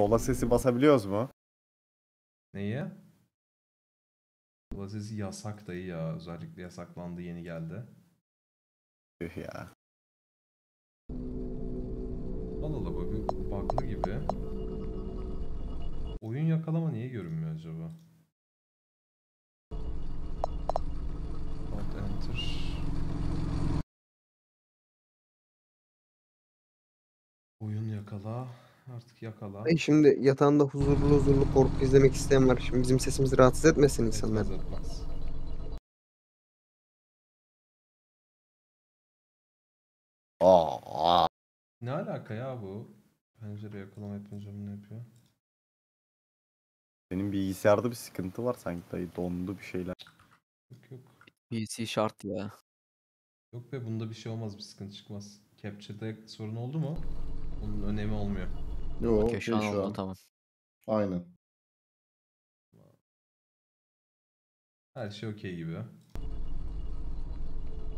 Kola sesi basabiliyoruz mu? Neyi? Lazezi yasak dayı ya. Özellikle yasaklandı yeni geldi. Tüh ya. Allah Allah bu bir bug'lı gibi. Oyun yakalama niye görünmüyor acaba? Alt enter. Oyun yakala. Artık yakala. Ay şimdi yatağında huzurlu huzurlu korku izlemek isteyen var. Şimdi bizim sesimizi rahatsız etmesin insanlar. Etmez etmez. Aa, Ne alaka ya bu? Pencere yakalama yapınca ne yapıyor? senin bilgisayarda bir sıkıntı var sanki dayı dondu bir şeyler. Yok yok. PC şart ya. Yok be bunda bir şey olmaz bir sıkıntı çıkmaz. Capture'da sorun oldu mu? Onun önemi olmuyor. Yo, Okey şu an oldu tamam. Aynen. Her şey okey gibi.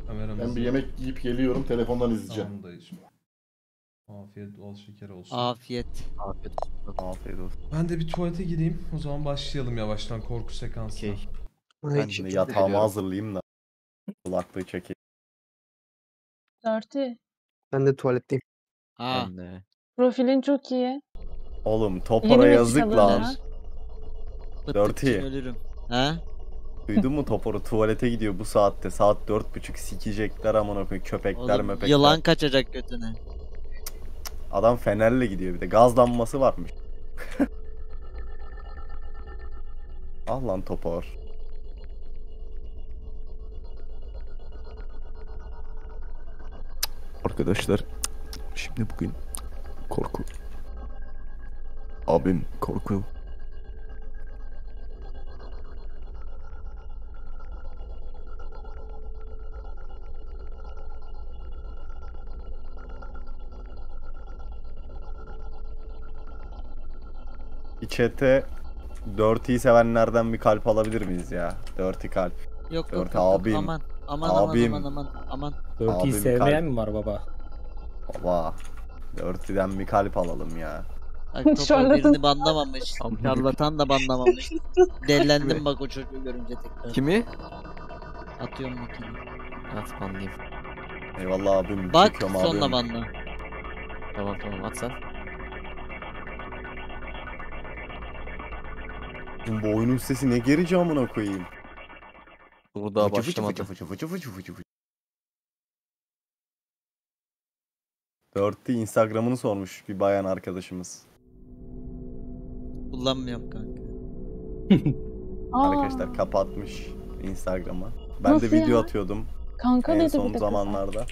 Kameramız Ben bir yemek yiyip geliyorum telefondan izleyeceğim. Tamam dayıcım. Afiyet bol şeker olsun. Afiyet. Afiyet olsun. Afiyet olsun. Ben de bir tuvalete gideyim. O zaman başlayalım yavaştan korku sekansına. Okey. Ay, Ben de şimdi yatağımı hazırlayayım da. Kulaklığı çekeyim. Dörtü. Ben de tuvaletteyim. Aa. Ben de. Profilin çok iyi. Oğlum Yeni mi yazık lan. ya? Dirty. için ölürüm. Ha? Duydun mu Topor'u tuvalete gidiyor bu saatte. Saat dört buçuk sikecekler amına koyayım köpekler Oğlum, möpekler. yılan kaçacak götüne. Adam fenerle gidiyor bir de. Gazlanması varmış. ah lan Topor. Arkadaşlar şimdi bugün korku. Abim korku. Chat'e Dirty'yi sevenlerden bir kalp alabilir miyiz ya? Dirty kalp. Yok yok, yok, abim. Aman. Aman Abim. aman aman aman aman. Dirty'yi Abim sevmeyen kalp. mi var baba? Baba. Dirty'den bir kalp alalım ya. Topal Şarlatan. birini banlamamış. Şarlatan da banlamamış. Delilendim bak o çocuğu görünce tekrar. Kimi? Atıyorum makine. At banlayayım. Eyvallah abim. Bak çekiyorum sonla abim. banla. Tamam tamam at sen. Bu oyunun sesi ne gerici amına koyayım. Bu daha Fıçı fıçı başlamadı. fıçı fıçı fıçı fıçı fıçı. Dirty Instagram'ını sormuş bir bayan arkadaşımız. Kullanmıyorum kanka. Arkadaşlar kapatmış Instagram'a. Ben Nasıl de video ya? atıyordum kanka en dedi son bir de kıza. zamanlarda.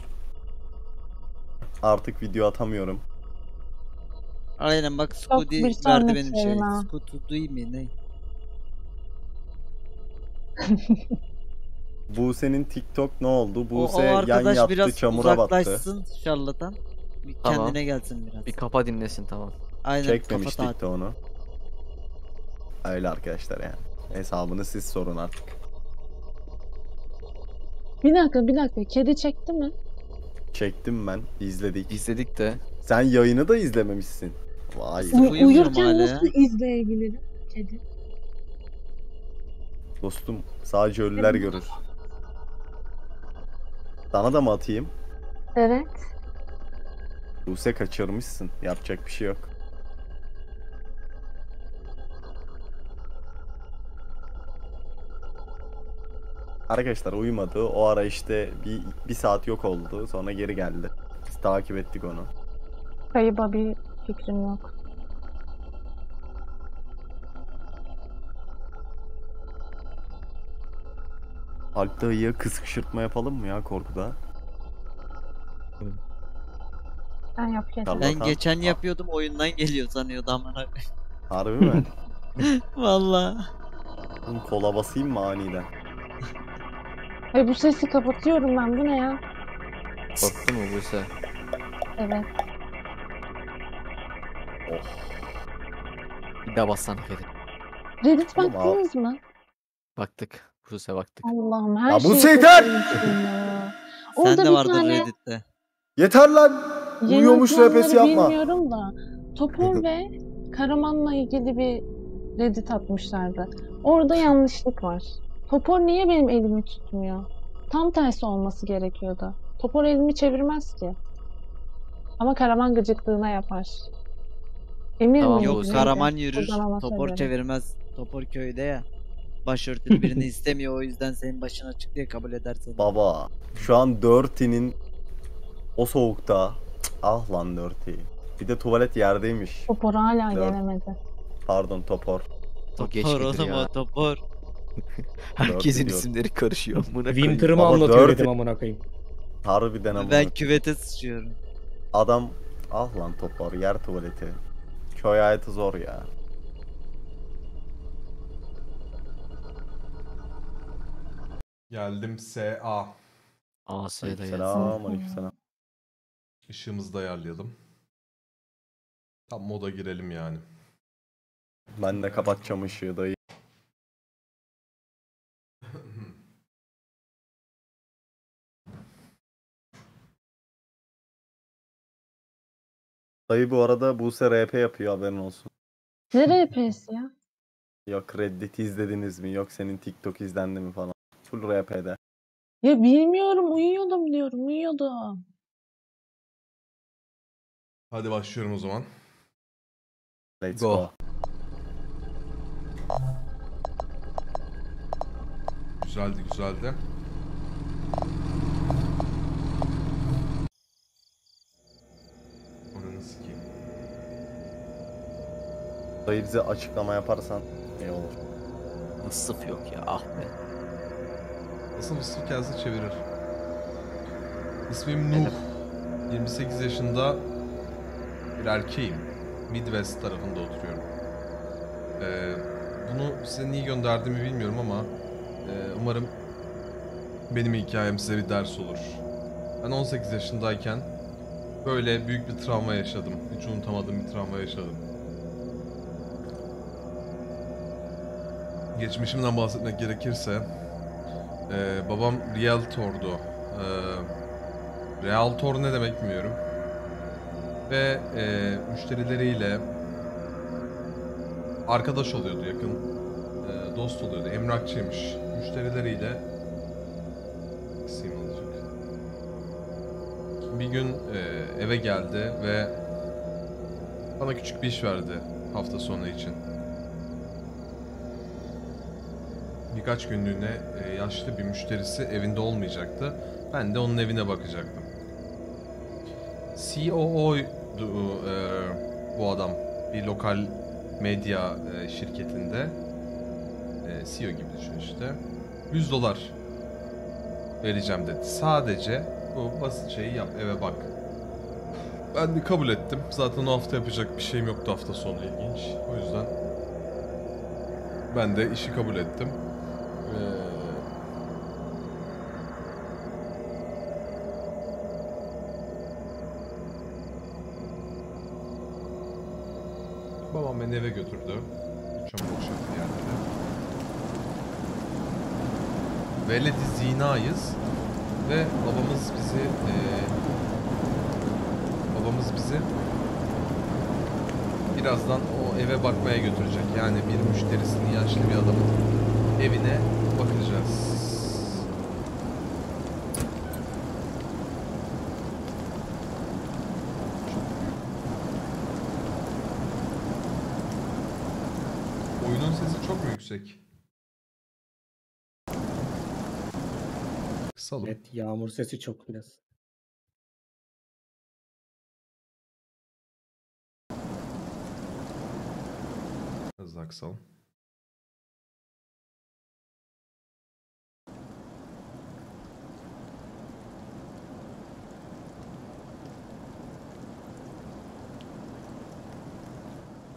Artık video atamıyorum. Aynen bak Scudi bir verdi benim şey. yayına. Scudi mi ne? Buse'nin TikTok ne oldu? O, Buse o yan yattı biraz çamura battı. uzaklaşsın şarlatan. Bir Tamam. kendine gelsin biraz. Bir kafa dinlesin tamam. Aynen kafa Çekmemiştik de onu. Öyle arkadaşlar yani. Hesabını siz sorun artık. Bir dakika bir dakika. Kedi çekti mi? Çektim ben, izledik. İzledik de. Sen yayını da izlememişsin. Vay. Uy- uyumuyorum uyurken hala ya. nasıl izleyebilirim kedi? Dostum sadece ölüler görür. Sana da mı atayım? Evet. Buse kaçırmışsın. Yapacak bir şey yok. Arkadaşlar uyumadı. O ara işte bir, bir saat yok oldu. Sonra geri geldi. Biz takip ettik onu. Kayıba bir fikrim yok. Alp dayıya kıskışırtma yapalım mı ya korkuda? Yap kedi. Tamam. Ben geçen yapıyordum oyundan geliyor sanıyordu amına. Harbi mi? Valla. Oğlum kola basayım mı aniden? Ay bu sesi kapatıyorum ben. Bu ne ya? Korktun mu Buse? Evet. Oh. Bir daha bassana Ferit. Reddit baktınız mı? Baktık. Buse baktık. Allah'ım her Ya bu şeyi kaçırmışım ya. Sen Orada de bir vardır tane Reddit'te. Yeter lan! Uyuyormuş RP'si yapma. Bilmiyorum da. Topor ve Karaman'la ilgili bir Reddit atmışlardı. Orada yanlışlık var. Topor niye benim elimi tutmuyor? Tam tersi olması gerekiyordu. Topor elimi çevirmez ki. Ama Karaman gıcıklığına yapar. Emin Tamam, Yok Karaman yürür. Topor söylerim. çevirmez. Topor köyde ya. Başörtülü birini istemiyor o yüzden senin başın açık diye kabul eder seni. Baba şu an Dirty'nin o soğukta ah lan Dirty. Bir de tuvalet yerdeymiş. Topor hala Dört. gelemedi. Pardon Topor. Topor oğlum ya. o topor. Herkesin diyorum. isimleri karışıyor. Amına koyayım. Winter'ımı Baba anlatıyor dört- dedim amına koyayım. Harbiden ama. Ben küvete sıçıyorum. Adam ah lan Topor yer tuvaleti. Köy hayatı zor ya. Geldim SA. Geldi. Selam aleykümselam. Işığımızı da ayarlayalım. Tam moda girelim yani. Ben de kapatacağım ışığı dayı. Dayı bu arada Buse RP yapıyor haberin olsun. Nereye pes ya? Yok Reddit izlediniz mi? Yok senin TikTok izlendi mi falan. Full RP'de. Ya bilmiyorum uyuyordum diyorum uyuyordum. Hadi başlıyorum o zaman. Let's Go. go. Güzeldi güzeldi. Ananı sikeyim. Dayı bize açıklama yaparsan iyi olur. Nasıl yok ya ah be. Nasıl fıstık kendisi çevirir. İsmim Nuh. 28 yaşında bir erkeğim. Midwest tarafında oturuyorum. Ee, bunu size niye gönderdiğimi bilmiyorum ama e, umarım benim hikayem size bir ders olur. Ben 18 yaşındayken böyle büyük bir travma yaşadım. Hiç unutamadığım bir travma yaşadım. Geçmişimden bahsetmek gerekirse ee, babam realtordu. Ee, realtor ne demek bilmiyorum. Ve e, müşterileriyle arkadaş oluyordu yakın. e, dost oluyordu. Emlakçıymış. Müşterileriyle kısayım azıcık. Bir gün e, eve geldi ve bana küçük bir iş verdi hafta sonu için. birkaç günlüğüne e, yaşlı bir müşterisi evinde olmayacaktı. Ben de onun evine bakacaktım. COO'ydu e, bu adam. Bir lokal medya e, şirketinde. E, CEO gibi düşün işte. 100 dolar vereceğim dedi. Sadece bu basit şeyi yap eve bak. Ben de kabul ettim. Zaten o hafta yapacak bir şeyim yoktu hafta sonu ilginç. O yüzden ben de işi kabul ettim. Ee, Beni eve götürdü. Çamur boşalttı yerlere. Veledi zinayız. Ve babamız bizi eee, babamız bizi birazdan o eve bakmaya götürecek. Yani bir müşterisinin yaşlı bir adamın evine bakacağız. Oyunun sesi çok mu yüksek? Kısalım. Evet yağmur sesi çok biraz. Biraz daha kısalım.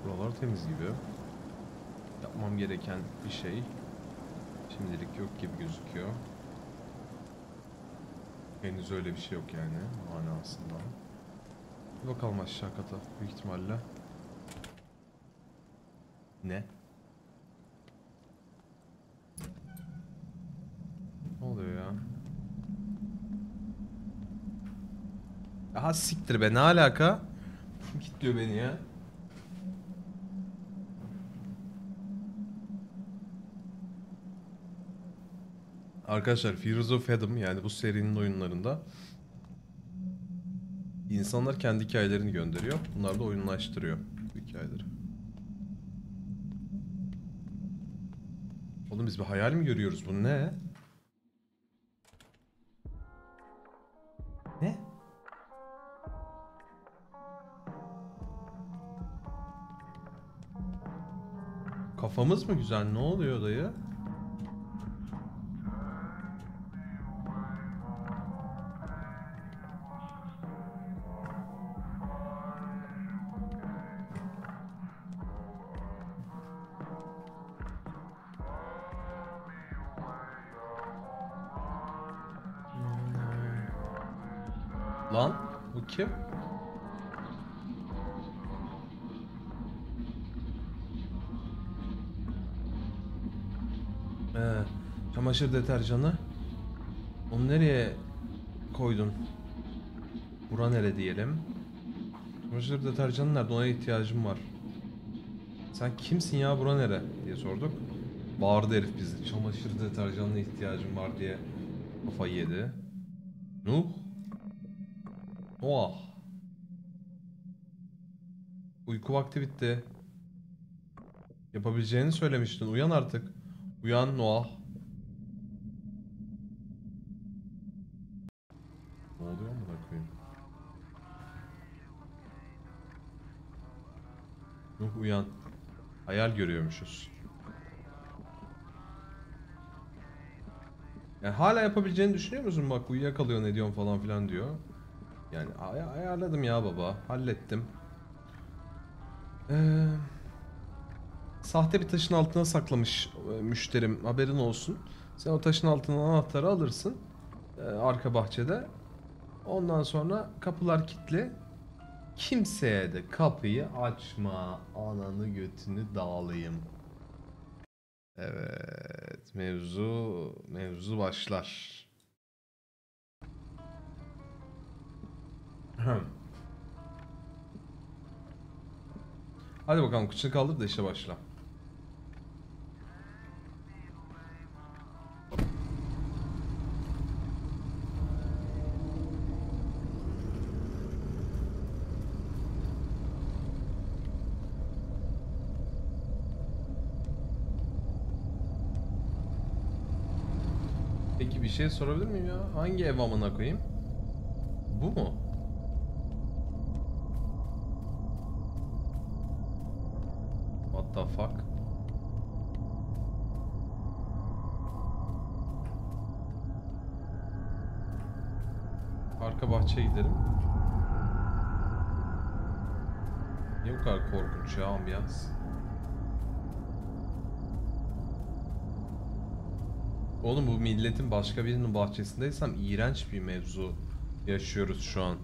Buralar temiz gibi. Yapmam gereken bir şey şimdilik yok gibi gözüküyor. Henüz öyle bir şey yok yani manasında. Bir bakalım aşağı kata büyük ihtimalle. Ne? Ne oluyor ya? Aha siktir be ne alaka? Kim kilitliyor beni ya? Arkadaşlar Fears of Adam yani bu serinin oyunlarında insanlar kendi hikayelerini gönderiyor. Bunlar da oyunlaştırıyor bu hikayeleri. Oğlum biz bir hayal mi görüyoruz? Bu ne? Ne? Kafamız mı güzel? Ne oluyor dayı? Çamaşır deterjanı. Onu nereye koydun? Bura nere diyelim? Çamaşır deterjanı nerede? Ona ihtiyacım var. Sen kimsin ya bura nere? diye sorduk. Bağırdı herif bizi. Çamaşır deterjanına ihtiyacım var diye kafayı yedi. Nuh. Oh. Uyku vakti bitti. Yapabileceğini söylemiştin. Uyan artık. Uyan Noah. Ne oluyor amına koyayım? Nuh uyan. Hayal görüyormuşuz. Yani hala yapabileceğini düşünüyor musun? Bak uyuyakalıyor ne diyorsun falan filan diyor. Yani ay- ayarladım ya baba. Hallettim. Ee, sahte bir taşın altına saklamış e, müşterim. Haberin olsun. Sen o taşın altından anahtarı alırsın. e, arka bahçede. Ondan sonra kapılar kilitli. Kimseye de kapıyı açma. Ananı götünü dağılayım. Evet. Mevzu mevzu başlar. Hadi bakalım kıçını kaldır da işe başla. Şey sorabilir miyim ya? Hangi ev amına koyayım? Bu mu? What the fuck? Arka bahçeye gidelim. Niye bu kadar korkunç ya ambiyans? Oğlum bu milletin başka birinin bahçesindeysem iğrenç bir mevzu yaşıyoruz şu an.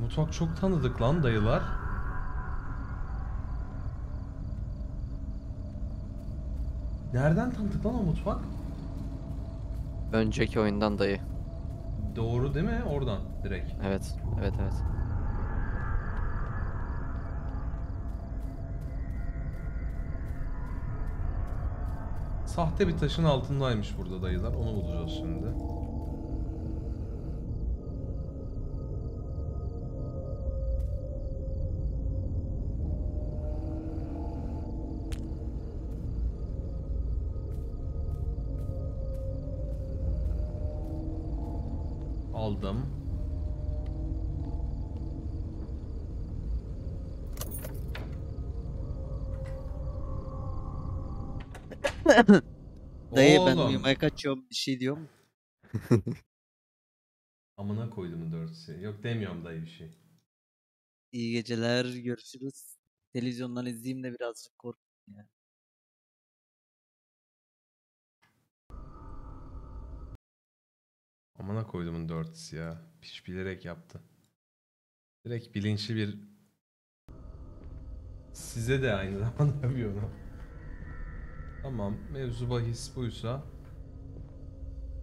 Mutfak çok tanıdık lan dayılar. Nereden tanıdık lan o mutfak? Önceki oyundan dayı. Doğru değil mi? Oradan direkt. Evet. Evet evet. Sahte bir taşın altındaymış burada dayılar. Onu bulacağız şimdi. Aldım. Dayı ben Oğlum. uyumaya kaçıyorum bir şey diyor mu? Amına koydum dörtüsü. Yok demiyorum dayı bir şey. İyi geceler görüşürüz. Televizyondan izleyeyim de birazcık kork. Amına koydumun dörtüsü ya. Piç bilerek yaptı. Direkt bilinçli bir... Size de aynı zamanda yapıyor onu. Tamam, mevzu bahis buysa...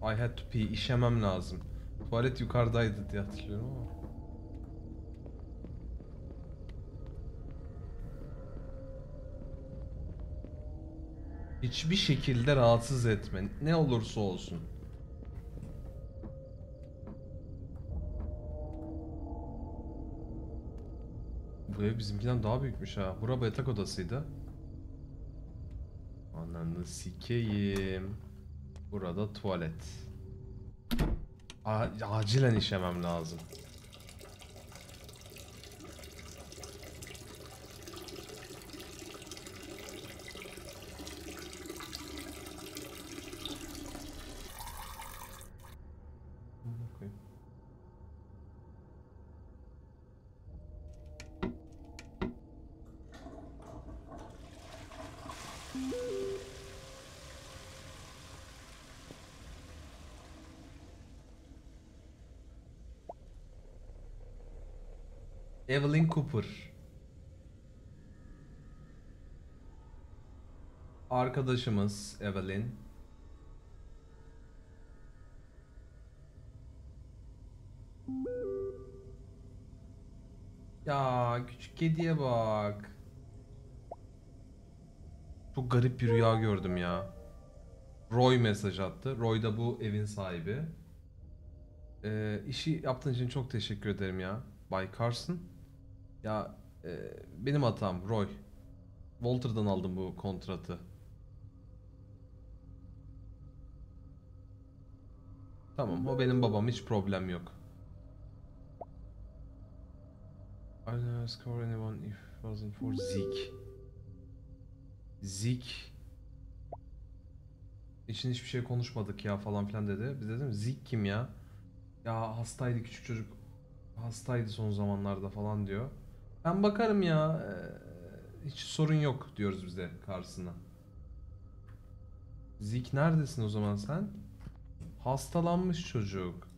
I had to pee, işemem lazım. Tuvalet yukarıdaydı diye hatırlıyorum ama... Hiçbir şekilde rahatsız etme. Ne olursa olsun. Bu ev bizimkinden daha büyükmüş ha. Bura yatak odasıydı. Ananı sikeyim. Burada tuvalet. A- acilen işemem lazım. Okey. Evelyn Cooper. Arkadaşımız Evelyn. Ya küçük kediye bak. Çok garip bir rüya gördüm ya. Roy mesaj attı. Roy da bu evin sahibi. Ee, işi yaptığın için çok teşekkür ederim ya. Bay Carson. Ya e, benim hatam Roy. Walter'dan aldım bu kontratı. Tamam o benim babam hiç problem yok. I never score anyone if wasn't for Zeke. Zeke için hiçbir şey konuşmadık ya falan filan dedi. Biz dedim Zeke kim ya? Ya hastaydı küçük çocuk. Hastaydı son zamanlarda falan diyor. Ben bakarım ya. eee, hiç sorun yok diyoruz biz de karşısına. Zik neredesin o zaman sen? Hastalanmış çocuk.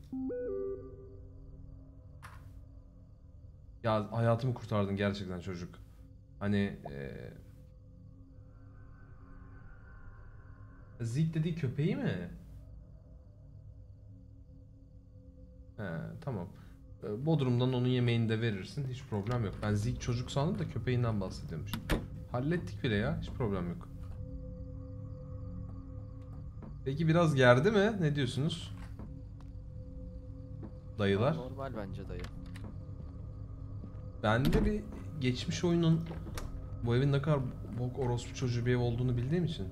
Ya hayatımı kurtardın gerçekten çocuk. Hani eee Zik dediği köpeği mi? He, tamam. Ee, Bodrum'dan onun yemeğini de verirsin. Hiç problem yok. Ben Zik çocuk sandım da köpeğinden bahsediyormuş. Hallettik bile ya. Hiç problem yok. Peki biraz gerdi mi? Ne diyorsunuz? Dayılar. Normal bence dayı. Ben de bir geçmiş oyunun bu evin ne kadar bok orospu çocuğu bir ev olduğunu bildiğim için.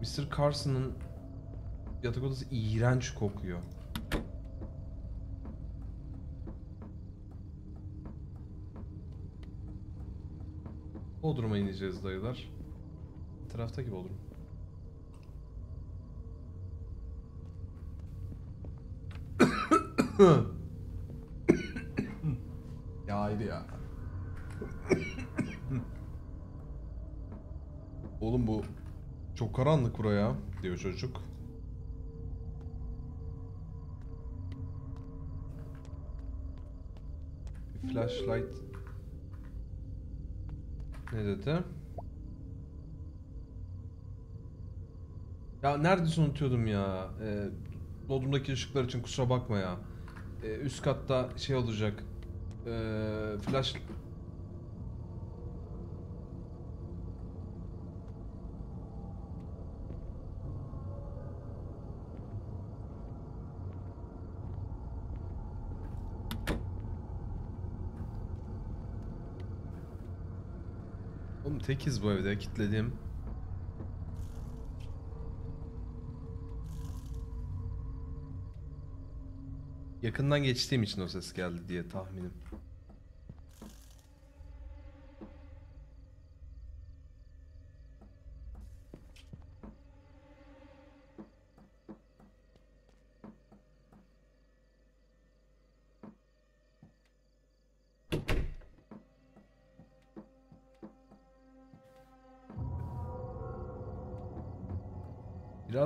Mr. Carson'ın yatak odası iğrenç kokuyor. Bodrum'a ineceğiz dayılar. Taraftaki Bodrum. ya haydi ya. Oğlum bu çok karanlık buraya diyor çocuk. Bir flashlight ne dedi? Ya neredeyse unutuyordum ya. Ee, Bodrum'daki ışıklar için kusura bakma ya. Ee, üst katta şey olacak. Ee, flash Oğlum tekiz bu evde kilitledim. Yakından geçtiğim için o ses geldi diye tahminim.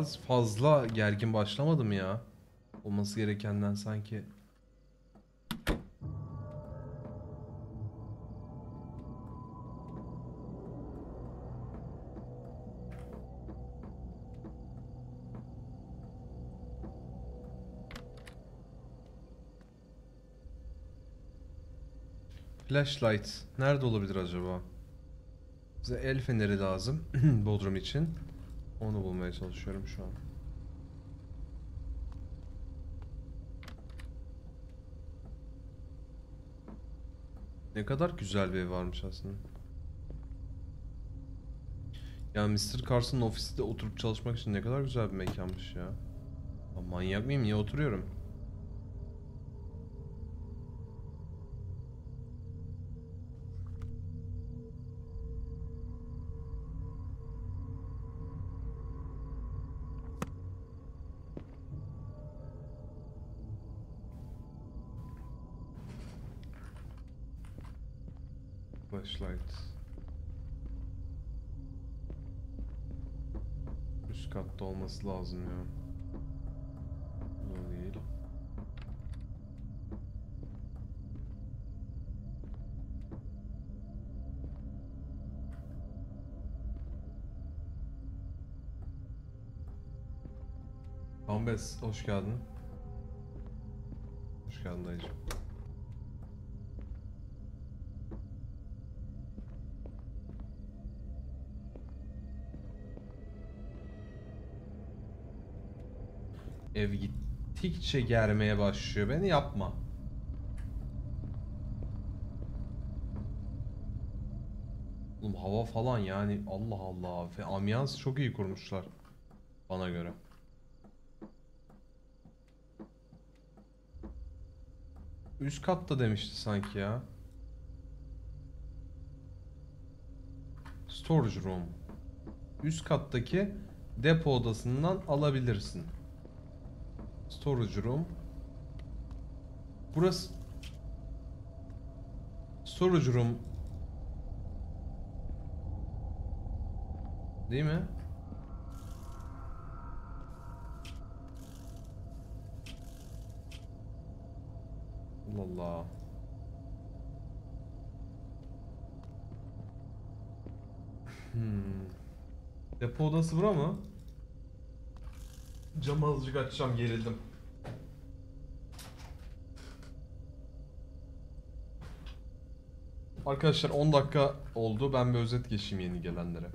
Biraz fazla gergin başlamadım ya. Olması gerekenden sanki. Flashlight. Nerede olabilir acaba? Bize el feneri lazım Bodrum için. Onu bulmaya çalışıyorum şu an. Ne kadar güzel bir ev varmış aslında. Ya Mr. Carson'ın ofisi de oturup çalışmak için ne kadar güzel bir mekanmış ya. Ya manyak mıyım? Niye oturuyorum? Flashlight. Üst katta olması lazım ya. Bu değil. Ambes, hoş geldin. Hoş geldin dayıcım. Ev gittikçe germeye başlıyor. Beni yapma. Oğlum hava falan yani Allah Allah. Ve ambiyans çok iyi kurmuşlar. Bana göre. Üst katta demişti sanki ya. Storage room. Üst kattaki depo odasından alabilirsin. Storage room. Burası Storage room Değil mi? Allah Allah. Hmm. Depo odası bura mı? Camı azıcık açacağım gerildim. Arkadaşlar 10 dakika oldu. Ben bir özet geçeyim yeni gelenlere.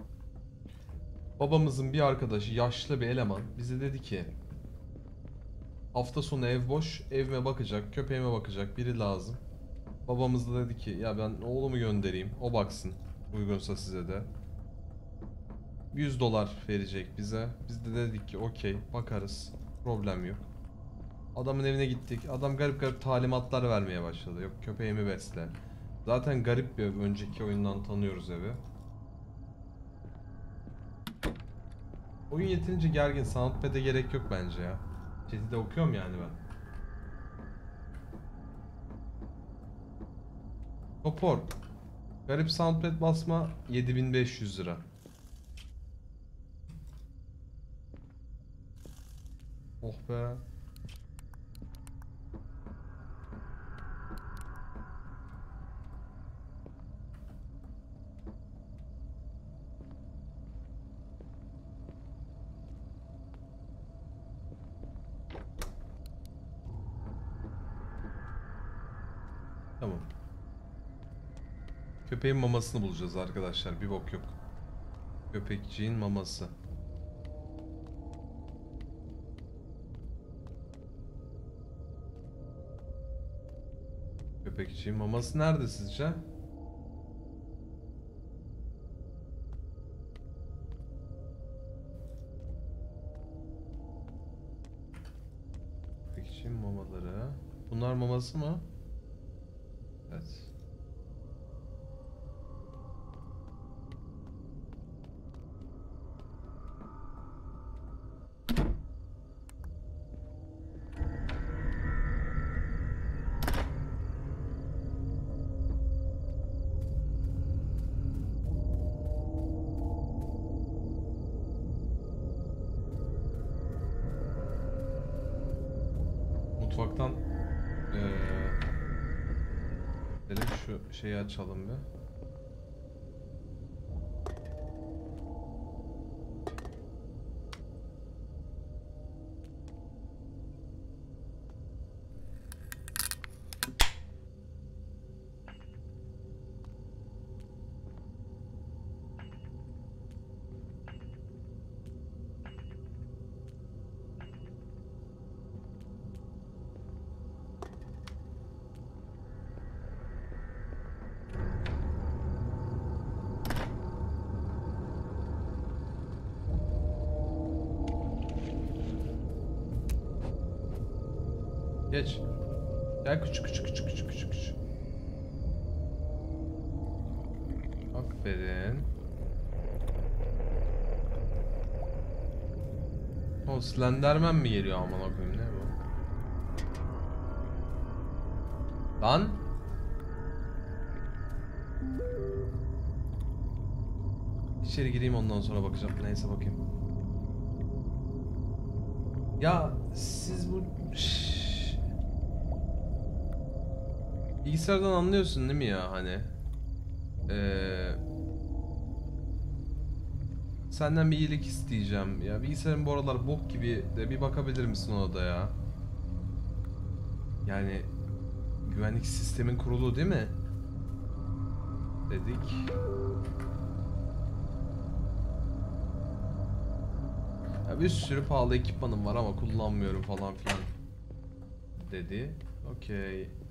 Babamızın bir arkadaşı yaşlı bir eleman bize dedi ki hafta sonu ev boş evime bakacak köpeğime bakacak biri lazım. Babamız da dedi ki ya ben oğlumu göndereyim o baksın uygunsa size de. 100 dolar verecek bize. Biz de dedik ki okey bakarız problem yok. Adamın evine gittik. Adam garip garip talimatlar vermeye başladı. Yok köpeğimi besle. Zaten garip bir ev. Önceki oyundan tanıyoruz evi. Oyun yeterince gergin. Soundpad'e gerek yok bence ya. Chat'i de okuyorum yani ben. Topor. Garip soundpad basma 7500 lira. Oh be. Tamam. Köpeğin mamasını bulacağız arkadaşlar. Bir bok yok. Köpekçiğin maması. Köpekçiğin maması nerede sizce? Köpekçiğin mamaları. Bunlar maması mı? Şeyi açalım bir. Geç. Gel küçük küçük küçük küçük küçük küçük. Aferin. O Slenderman mi geliyor aman koyayım ne bu? Lan. İçeri gireyim ondan sonra bakacağım. Neyse bakayım. Ya siz bu Şşş. Bilgisayardan anlıyorsun değil mi ya hani? Ee, senden bir iyilik isteyeceğim. Ya bilgisayarın bu aralar bok gibi de bir bakabilir misin ona da ya? Yani güvenlik sistemin kurulu değil mi? Dedik. Ya bir sürü pahalı ekipmanım var ama kullanmıyorum falan filan. Dedi. Okey.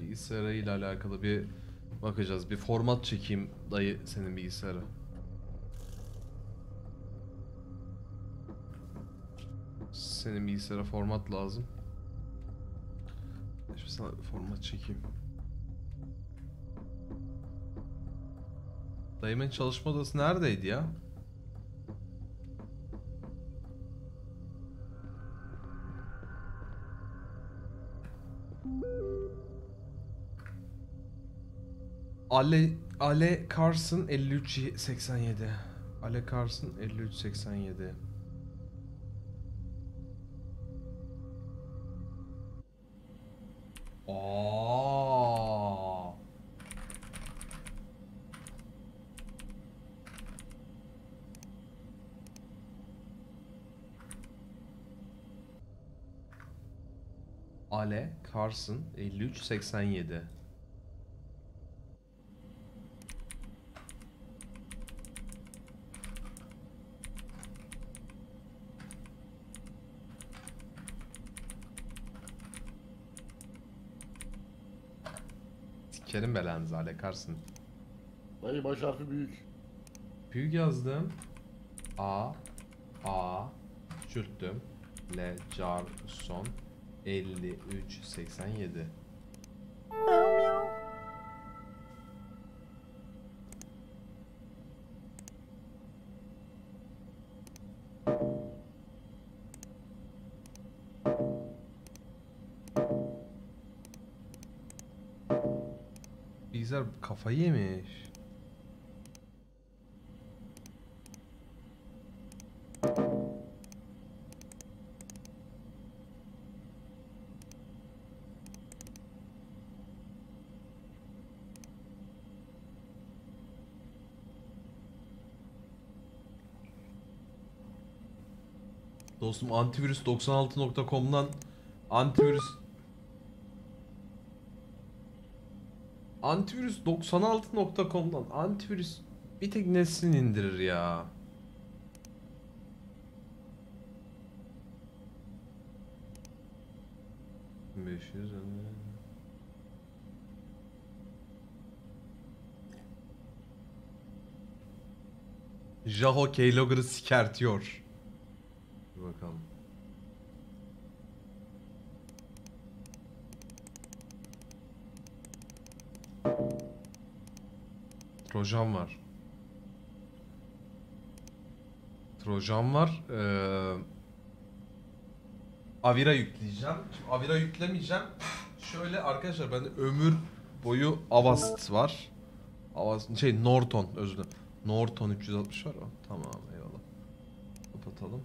Bilgisayarıyla alakalı bir bakacağız. Bir format çekeyim dayı senin bilgisayarı. Senin bilgisayara format lazım. Şimdi sana bir format çekeyim. Dayımın çalışma odası neredeydi ya? Ale Ale Carson 5387. Ale Carson 5387. Aa. Ale Carson 5387. Sikerim belanızı Ale Carson. Dayı baş harfi büyük. Büyük yazdım. A A küçülttüm. L Carson 5387. Bilgisayar kafayı yemiş. Dostum antivirüs96.com'dan antivirüs antivirüs96.com'dan antivirüs bir tek nesini indirir ya. Beş yüz Jaho Keylogger'ı sikertiyor. Dur bakalım. Trojan var. Trojan var. Ee, Avira yükleyeceğim. Şimdi Avira yüklemeyeceğim. Şöyle arkadaşlar bende ömür boyu Avast var. Avast şey Norton özür dilerim. Norton 360 var o. Tamam eyvallah. Kapatalım.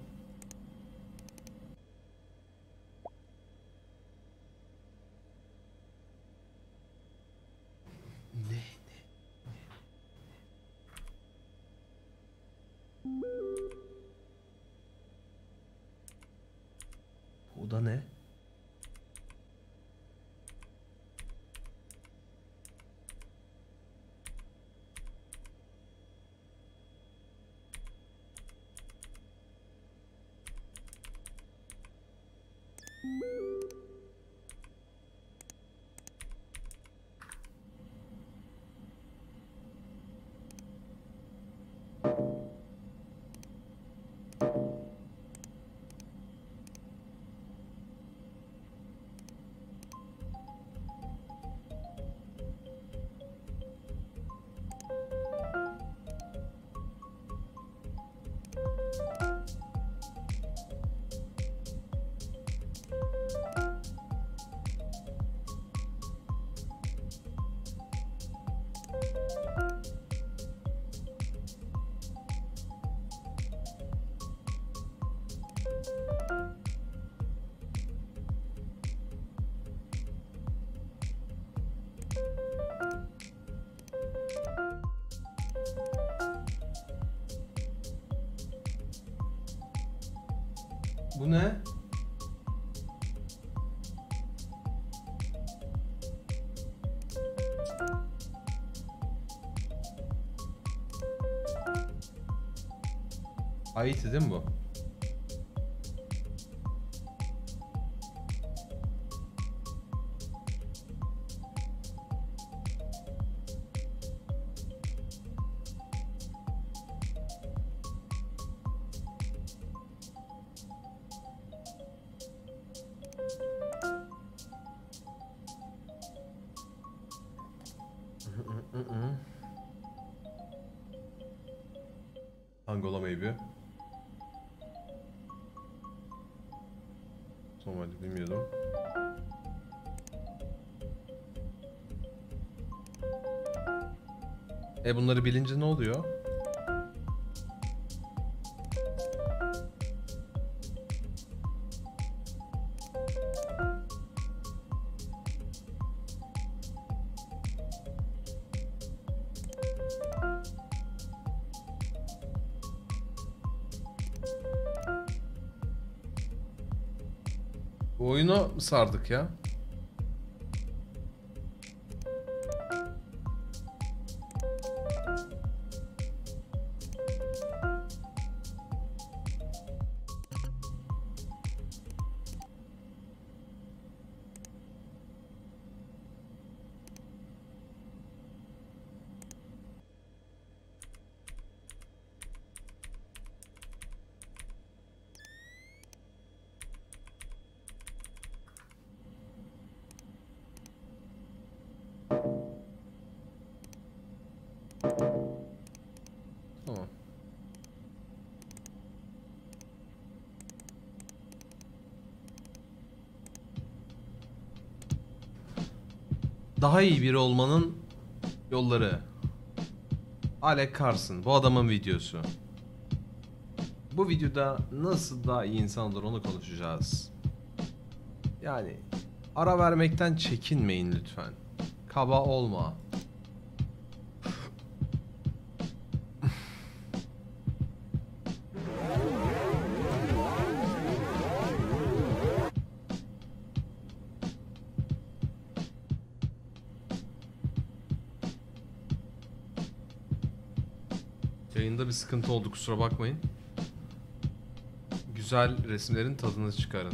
Bu ne? Haiti değil mi bu? E bunları bilince ne oluyor? Bu oyuna mı sardık ya? Daha iyi biri olmanın yolları. Alec Carson. Bu adamın videosu. Bu videoda nasıl daha iyi insan olur onu konuşacağız. Yani ara vermekten çekinmeyin lütfen. Kaba olma. Sıkıntı oldu kusura bakmayın. Güzel resimlerin tadını çıkarın.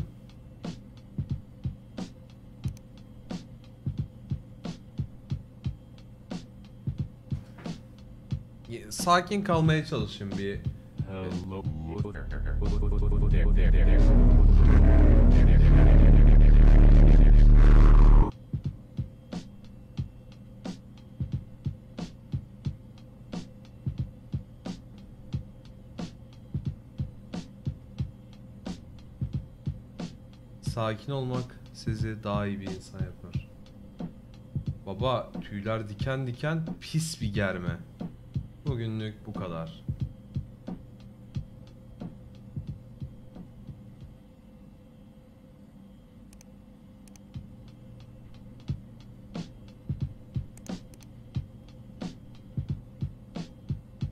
Sakin kalmaya çalışın bir. Sakin olmak sizi daha iyi bir insan yapar. Baba tüyler diken diken pis bir germe. Bugünlük bu kadar.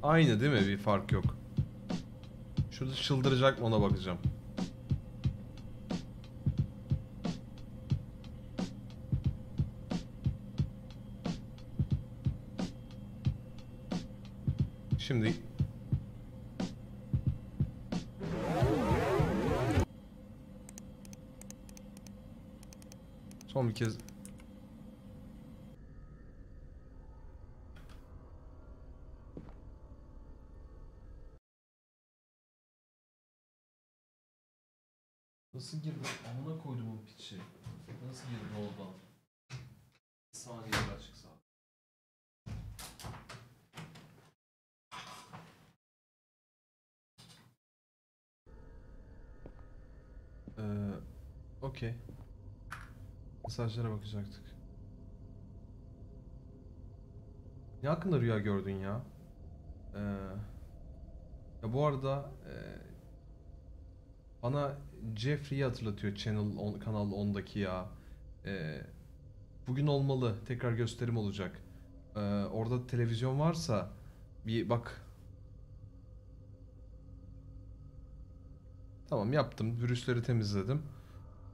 Aynı değil mi? Bir fark yok. Şurada çıldıracak mı ona bakacağım. Şimdi Son bir kez Nasıl girdi? Amına koydum o piçi. Nasıl girdi oradan? Bir saniye açık sağ. Ee, okey. Mesajlara bakacaktık. Ne hakkında rüya gördün ya? Ee, ya bu arada e, bana Jeffrey'i hatırlatıyor Channel 10, Kanal 10'daki ya. Ee, bugün olmalı. Tekrar gösterim olacak. Ee, orada televizyon varsa bir bak. Tamam yaptım. Virüsleri temizledim.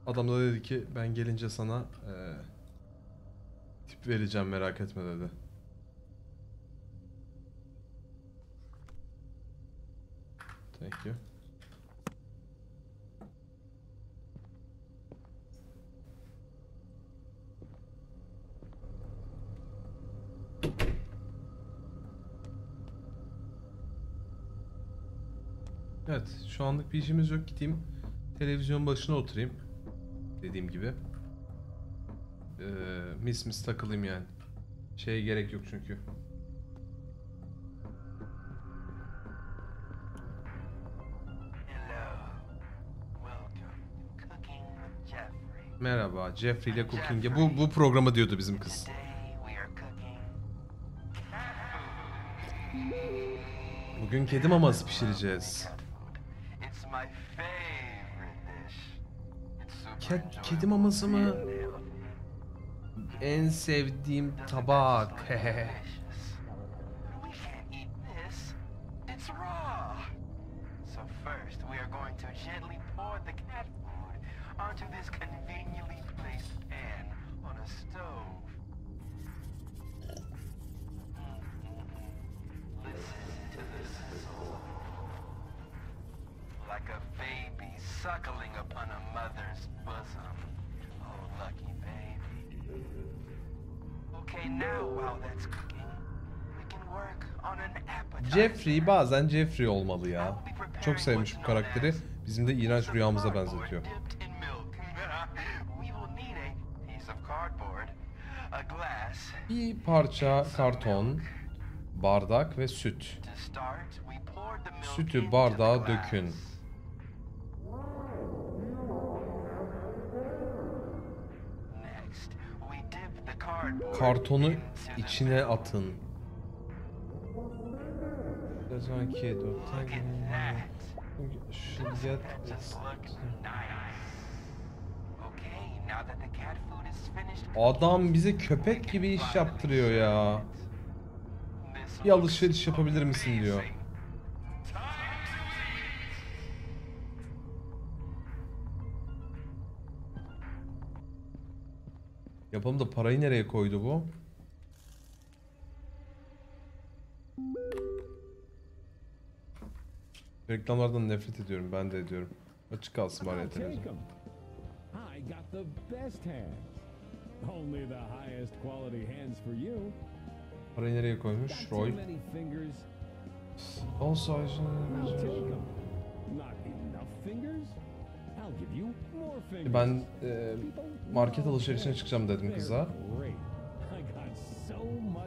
Adam da dedi ki ben gelince sana eee, tip vereceğim merak etme dedi. Thank you. Evet, şu anlık bir işimiz yok. Gideyim televizyon başına oturayım. Dediğim gibi. Ee, mis mis takılayım yani. Şeye gerek yok çünkü. Merhaba, Jeffrey ile Cooking'e. Bu, bu programı diyordu bizim kız. Bugün kedi maması pişireceğiz. Ke- kedi maması mı? En sevdiğim tabak. Bazen Jeffrey olmalı ya. Çok sevmiş bu karakteri. Bizim de iğrenç rüyamıza benzetiyor. Bir parça karton, bardak ve süt. Sütü bardağa dökün. Kartonu içine atın. That. The cat food is finished Adam bize köpek gibi iş yaptırıyor ya. Bir alışveriş yapabilir misin diyor. Yapalım da parayı nereye koydu bu? Reklamlardan nefret ediyorum. Ben de ediyorum. Açık kalsın bari televizyon. 'em. I got the best hands. Only the highest quality hands for you. Parayı nereye koymuş? Roy. All size. I'll take 'em. Not enough fingers. I'll give you more fingers. Ben e, market alışverişine çıkacağım dedim kıza.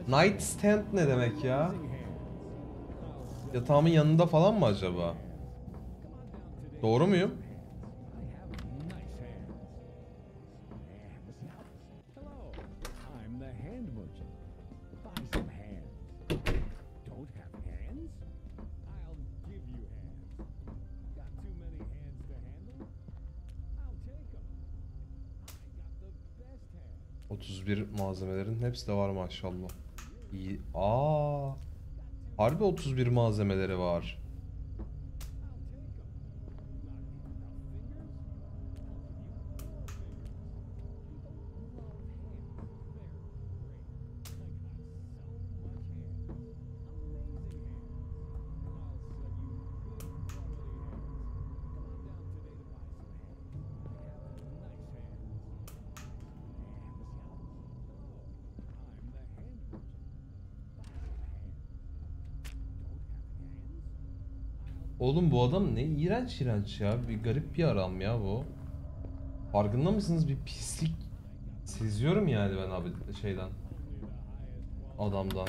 Nightstand ne demek ya? Yatağımın yanında falan mı acaba? Doğru muyum? Hands. 31 malzemelerin hepsi de var maşallah. İyi. Aa. Harbi 31 malzemeleri var. Oğlum bu adam ne iğrenç iğrenç ya. Bir garip bir adam ya bu. Farkında mısınız? Bir pislik seziyorum yani ben abi şeyden. Adamdan.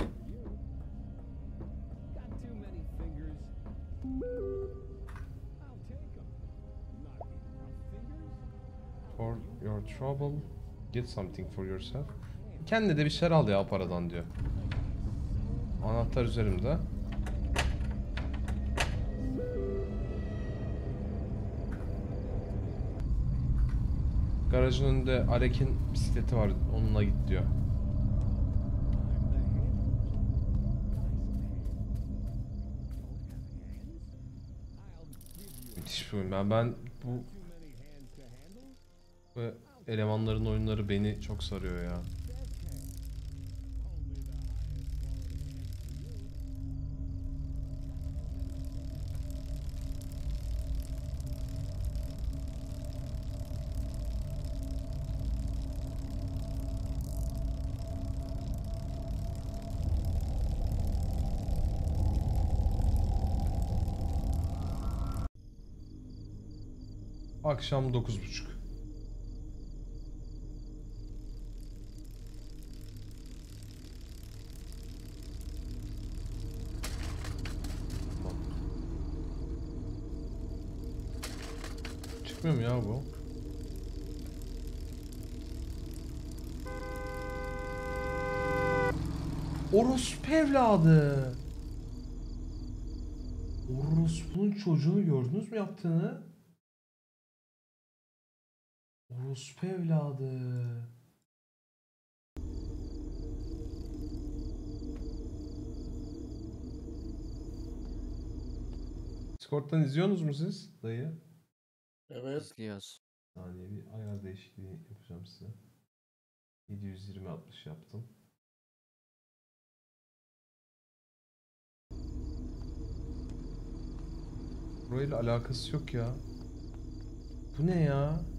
For your trouble, get something for yourself. Kendine de bir şeyler al ya paradan diyor. Anahtar üzerimde. Garajın önünde Alek'in bisikleti var. Onunla git diyor. Müthiş bir oyun. Ben, ben bu ve elemanların oyunları beni çok sarıyor ya. Akşam 9.30. Tamam. Çıkmıyor mu ya bu? Orospu evladı. Orospu'nun çocuğunu gördünüz mü yaptığını? Orospu evladı. Discord'dan izliyorsunuz mu siz dayı? Evet. İzliyoruz. Bir saniye bir ayar değişikliği yapacağım size. 720 60 yaptım. Burayla alakası yok ya. Bu ne ya?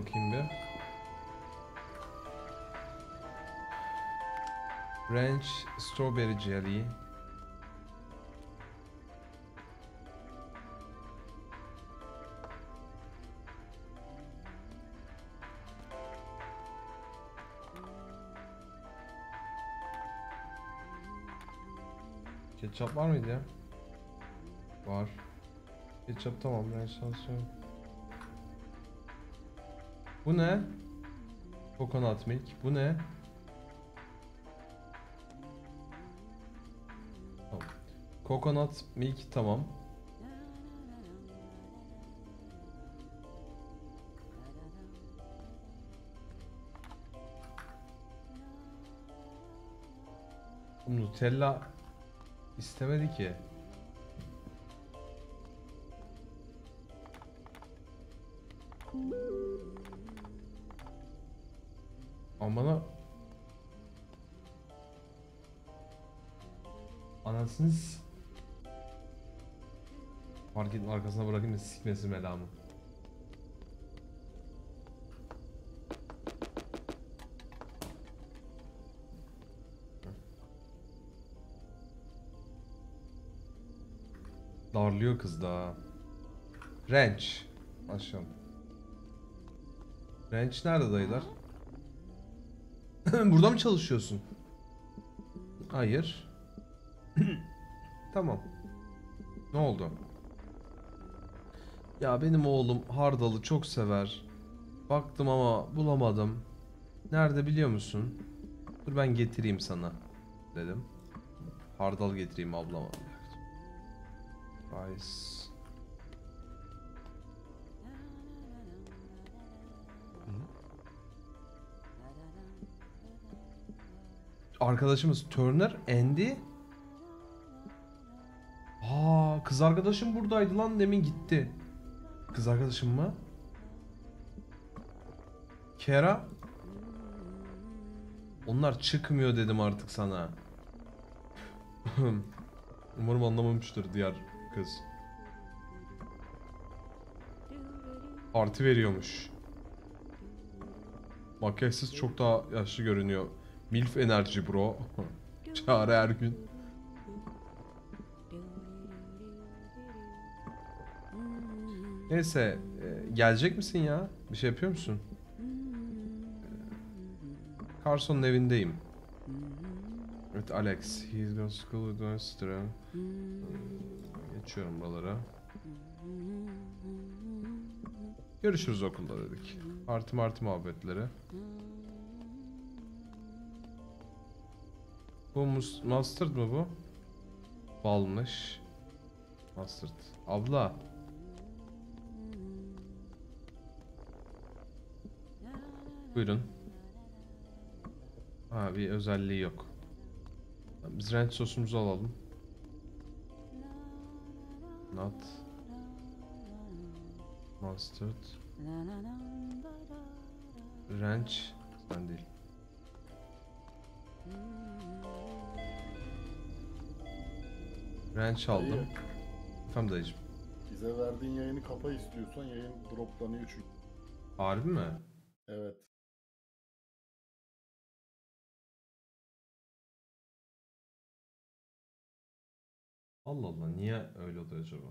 Bakayım bir. Ranch Strawberry Jelly. Ketçap var mıydı ya? Var. Ketçap tamam ben şanslıyorum. Bu ne? Coconut milk. Bu ne? Tamam. Coconut milk tamam. Nutella istemedi ki. Sikmesin belamı. Darlıyor kız da. Ranch. Başlayalım. Ranch nerede dayılar? Burada mı çalışıyorsun? Hayır. tamam. Ne oldu? Ya benim oğlum hardalı çok sever. Baktım ama bulamadım. Nerede biliyor musun? Dur ben getireyim sana dedim. Hardal getireyim ablama. Rice. Arkadaşımız Turner, Andy. Aa, kız arkadaşım buradaydı lan demin gitti. Kız arkadaşım mı? Kera. Onlar çıkmıyor dedim artık sana. Umarım anlamamıştır diğer kız. Parti veriyormuş. Makyajsız çok daha yaşlı görünüyor. Milf enerji bro. Çağrı her gün. Neyse, e, gelecek misin ya? Bir şey yapıyor musun? E, Carson'un evindeyim. Evet Alex. He's going to school with Western. Geçiyorum buralara. Görüşürüz okulda dedik. Artı martı muhabbetleri. Bu mus- mustard mı bu? Balmış. Mustard. Abla. Buyurun. Ha bir özelliği yok. Biz ranch sosumuzu alalım. Not. Mustard. Ranch. Sen değil. Ranch aldım. Dayı, Efendim dayıcım. bize verdiğin yayını kapa istiyorsan yayın droplanıyor çünkü. Harbi mi? Evet. Allah Allah niye öyle oluyor acaba?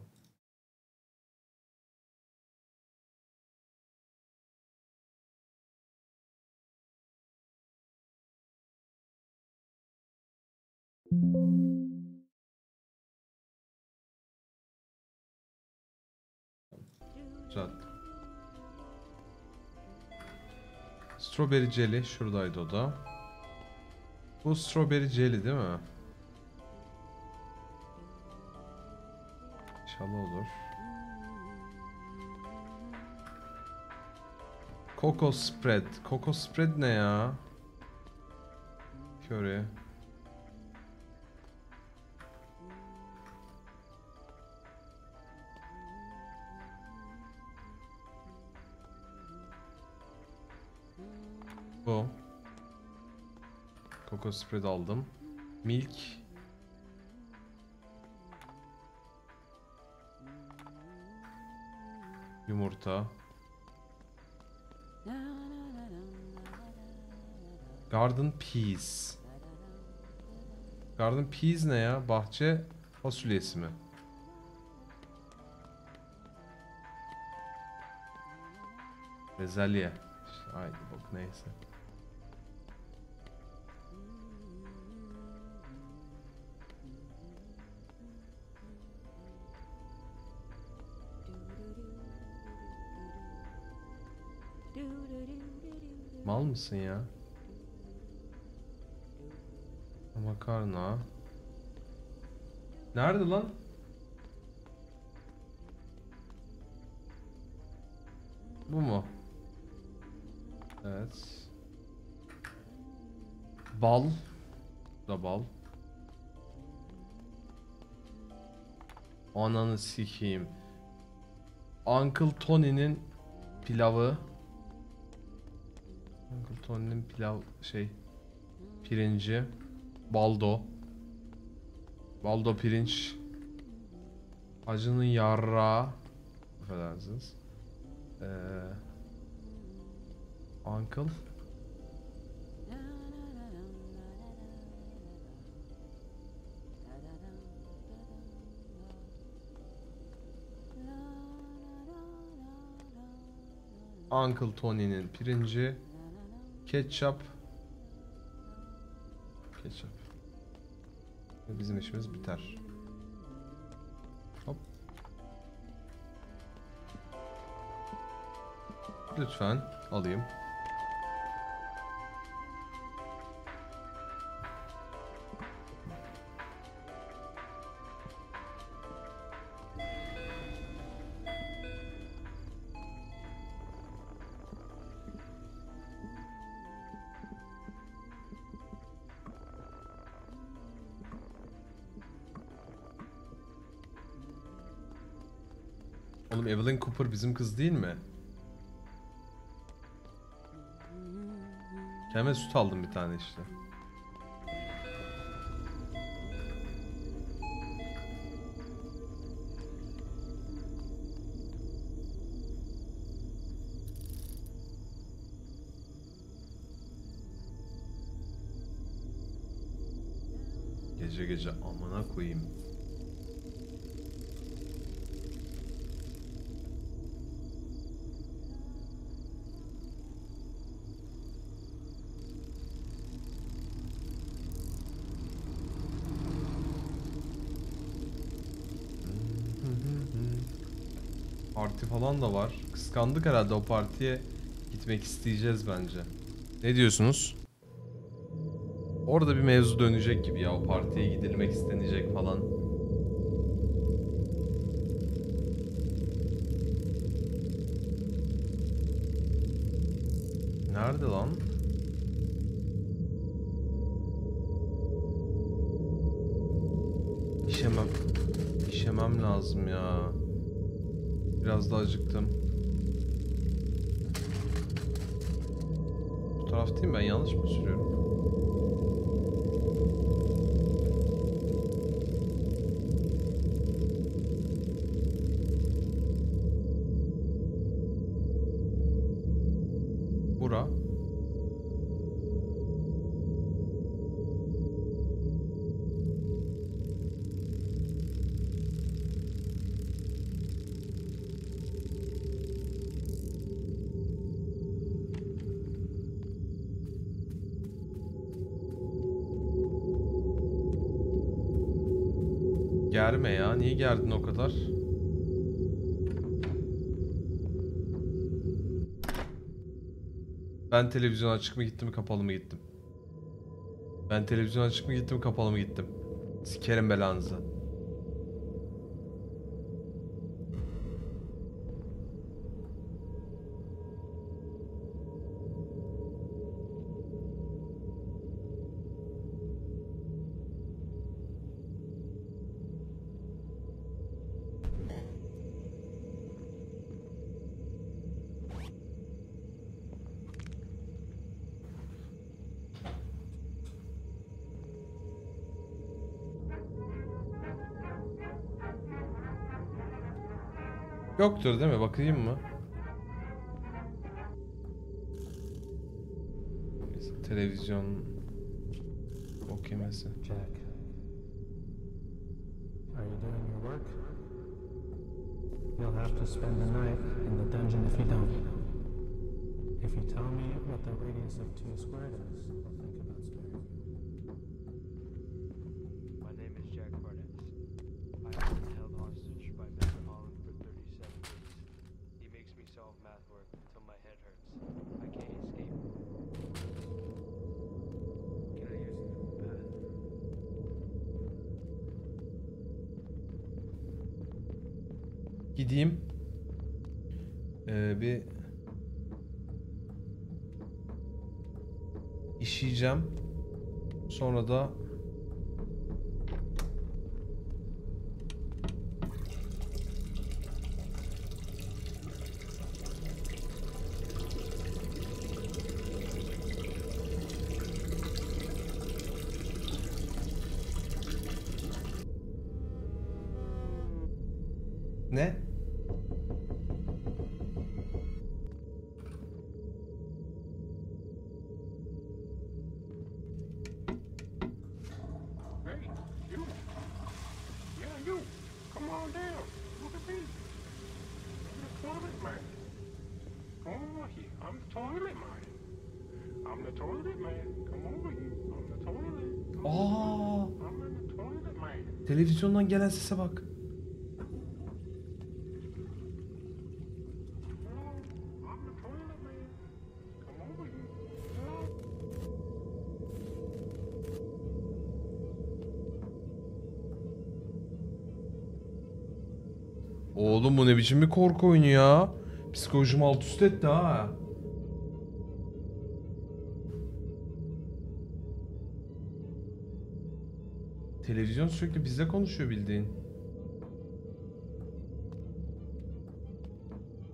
Güzel. Strawberry jelly şuradaydı o da. Bu strawberry jelly değil mi? İnşallah olur. Coco spread. Coco spread ne ya? Curry. Bu. Coco spread aldım. Milk. Yumurta. Garden peas. Garden peas ne ya? Bahçe fasulyesi mi? Bezelye. İşte Haydi bak neyse. Mal mısın ya? Makarna. Nerede lan? Bu mu? Evet. Bal. Da bal. Ananı sikeyim. Uncle Tony'nin pilavı. Uncle Tony'nin pilav şey pirinci. Baldo. Baldo pirinç. Acının yarrağı. Affedersiniz. Ee, uncle. Uncle Tony'nin pirinci. Ketçap. Ketçap. Bizim işimiz biter. Hop. Lütfen alayım. Cooper bizim kız değil mi? Kendime süt aldım bir tane işte. Gece gece amına koyayım. Parti falan da var. Kıskandık herhalde o partiye gitmek isteyeceğiz bence. Ne diyorsunuz? Orada bir mevzu dönecek gibi ya o partiye gidilmek istenecek falan. Nerede lan? İşemem. İşemem lazım ya. Biraz da acıktım. Bu taraf değil mi? Ben yanlış mı sürüyorum? Ben televizyon açık mı gittim kapalı mı gittim? Ben televizyon açık mı gittim kapalı mı gittim? Sikerim belanızı. Yoktur değil mi? Bakayım mı? Televizyon okemesi. Jack. Are you doing your work? You'll have to spend the night in the dungeon if you don't. If you tell me what the radius of two squared is, işeyeceğim. Sonra da televizyondan gelen sese bak. Oğlum bu ne biçim bir korku oyunu ya? Psikolojimi alt üst etti ha. Televizyon sürekli bizle konuşuyor bildiğin.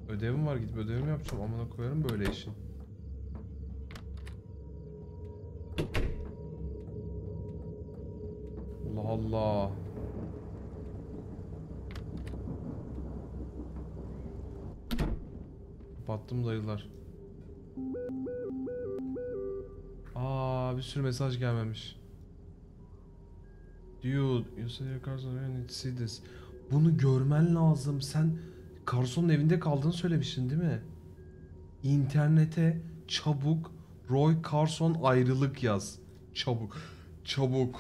Ödevim var gidip ödevimi yapacağım amına koyarım böyle işin. Allah Allah. Kapattım dayılar. Aa bir sürü mesaj gelmemiş. Dude, you said Carson I need to see this. Bunu görmen lazım. Sen Carson'un evinde kaldığını söylemiştin değil mi? İnternete çabuk Roy Carson ayrılık yaz. Çabuk. Çabuk.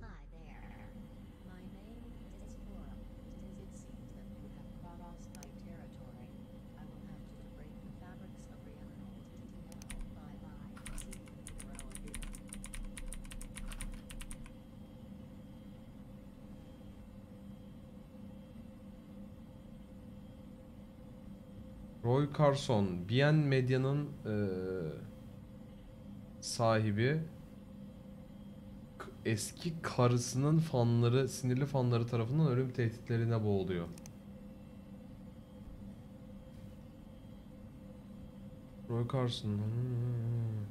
Hi there. My name is Laura. Does it seem that Roy Carson, BN Medya'nın eee, sahibi eski karısının fanları, sinirli fanları tarafından ölüm tehditlerine boğuluyor. Roy Carson. hmm.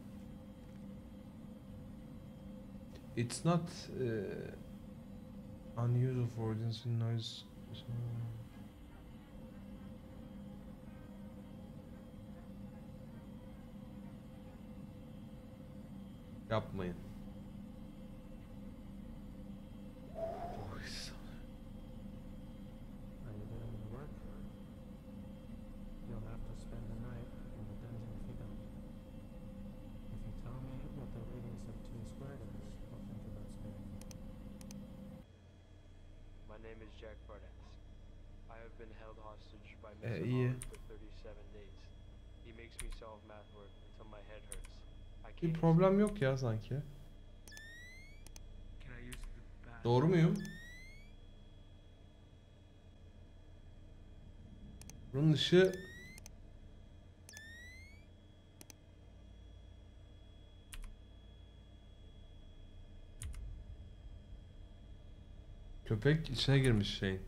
It's not uh, unusual for audience noise. Mr. iyi. Holland for 37 days. He makes me solve math work until my head hurts. Bir problem yok ya sanki. Doğru muyum? Bunun ışığı Köpek içine girmiş şeyin.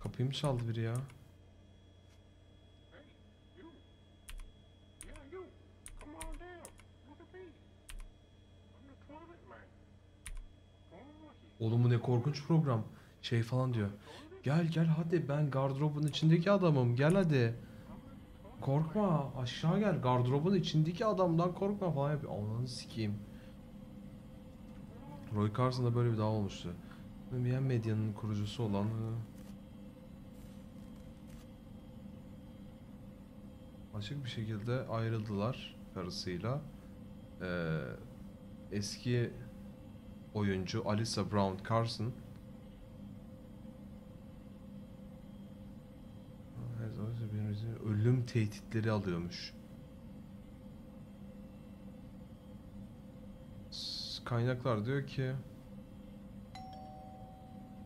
Kapıyı mı çaldı biri ya? Yeah, you. Come on down. Look at me. I'm the toilet man. Come on here. Oğlum bu ne korkunç program. Şey falan diyor. Gel gel hadi ben gardırobun içindeki adamım gel hadi. Korkma aşağı gel gardırobun içindeki adamdan korkma falan yapıyor. Ananı sikeyim. Roy Carson'da böyle bir daha olmuştu. BN Medya'nın kurucusu olan açık bir şekilde ayrıldılar karısıyla. Ee, eski oyuncu Alyssa Brown Carson ölüm tehditleri alıyormuş. Kaynaklar diyor ki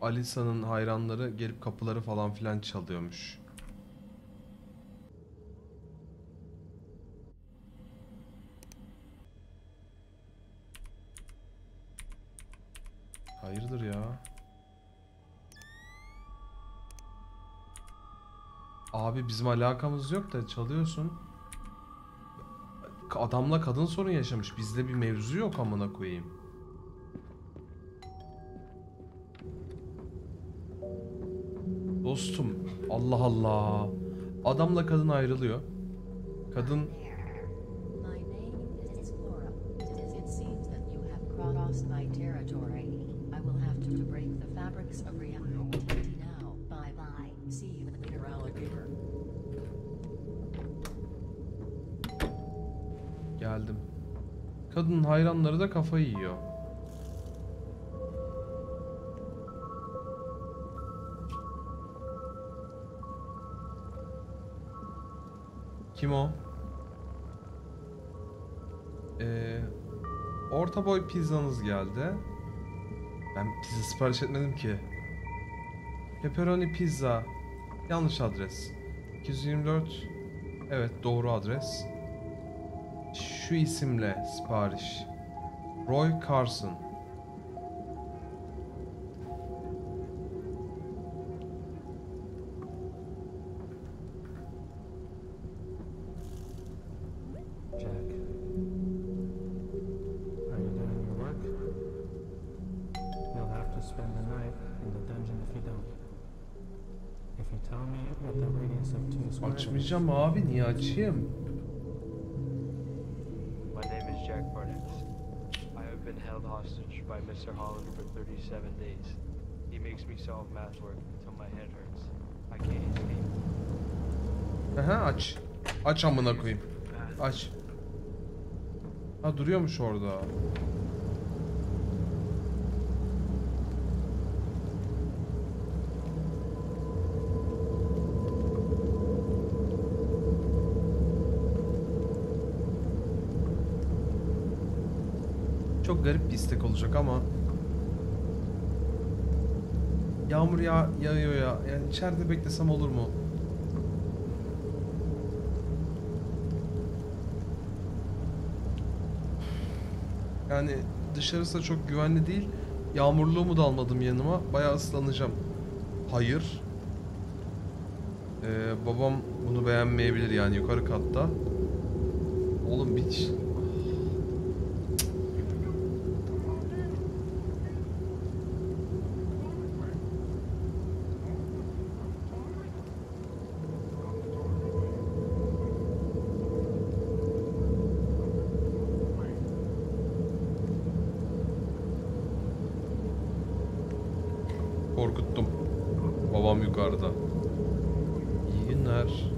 Alissa'nın hayranları gelip kapıları falan filan çalıyormuş. Hayırdır ya? Abi bizim alakamız yok da çalıyorsun. Adamla kadın sorun yaşamış. Bizde bir mevzu yok amına koyayım. Dostum, Allah Allah. Adamla kadın ayrılıyor. Kadın My territory. Will have to break the fabrics of reality now. Bye bye. See you later, alligator. geldim. Kadının hayranları da kafayı yiyor. Kim o? Ee, orta boy pizzanız geldi. Ben pizza sipariş etmedim ki. Pepperoni pizza. Yanlış adres. 224. Evet doğru adres. Şu isimle sipariş. Roy Carson. Spend the night in the dungeon if you don't. If you tell me what the radius of two squared is, Açmayacağım abi niye açayım? My name is Jack Bardax. I have been held hostage by Mr. Holland for 37 days. He makes me solve math work until my head hurts. I can't escape. Aha aç. Aç amına koyayım. Aç. Ha duruyormuş orada. Çok garip bir istek olacak ama Yağmur ya yağıyor ya. Yani içeride beklesem olur mu? Yani dışarısı çok güvenli değil. Yağmurluğumu da almadım yanıma. Bayağı ıslanacağım. Hayır. Ee, babam bunu beğenmeyebilir yani yukarı katta. Oğlum bir... Korkuttum. Babam yukarıda. İyi günler.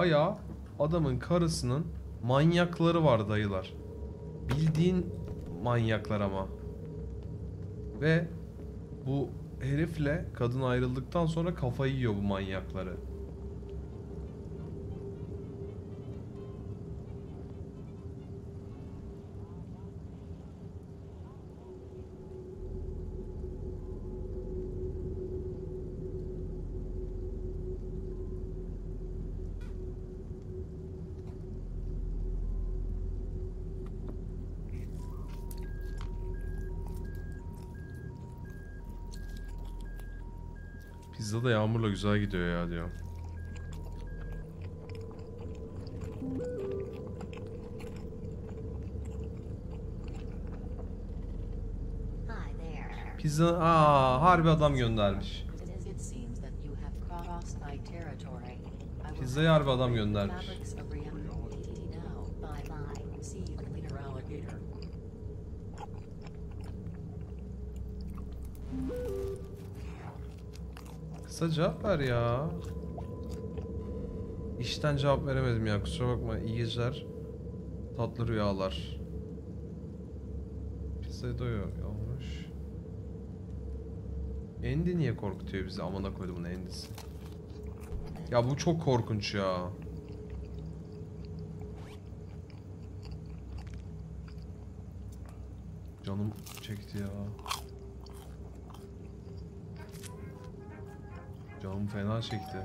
Bayağı adamın karısının manyakları var dayılar. Bildiğin manyaklar ama. Ve bu herifle kadın ayrıldıktan sonra kafayı yiyor bu manyakları. Pizza da yağmurla güzel gidiyor ya diyor. Pizza aa harbi adam göndermiş. Pizzayı harbi adam göndermiş. Kısa cevap ver ya. İşten cevap veremedim ya kusura bakma. İyi geceler. Tatlı rüyalar. Pizzayı doyuyor olmuş. Endi niye korkutuyor bizi? Amına koydumun endisi. Ya bu çok korkunç ya. Canım çekti ya. Canım fena çekti.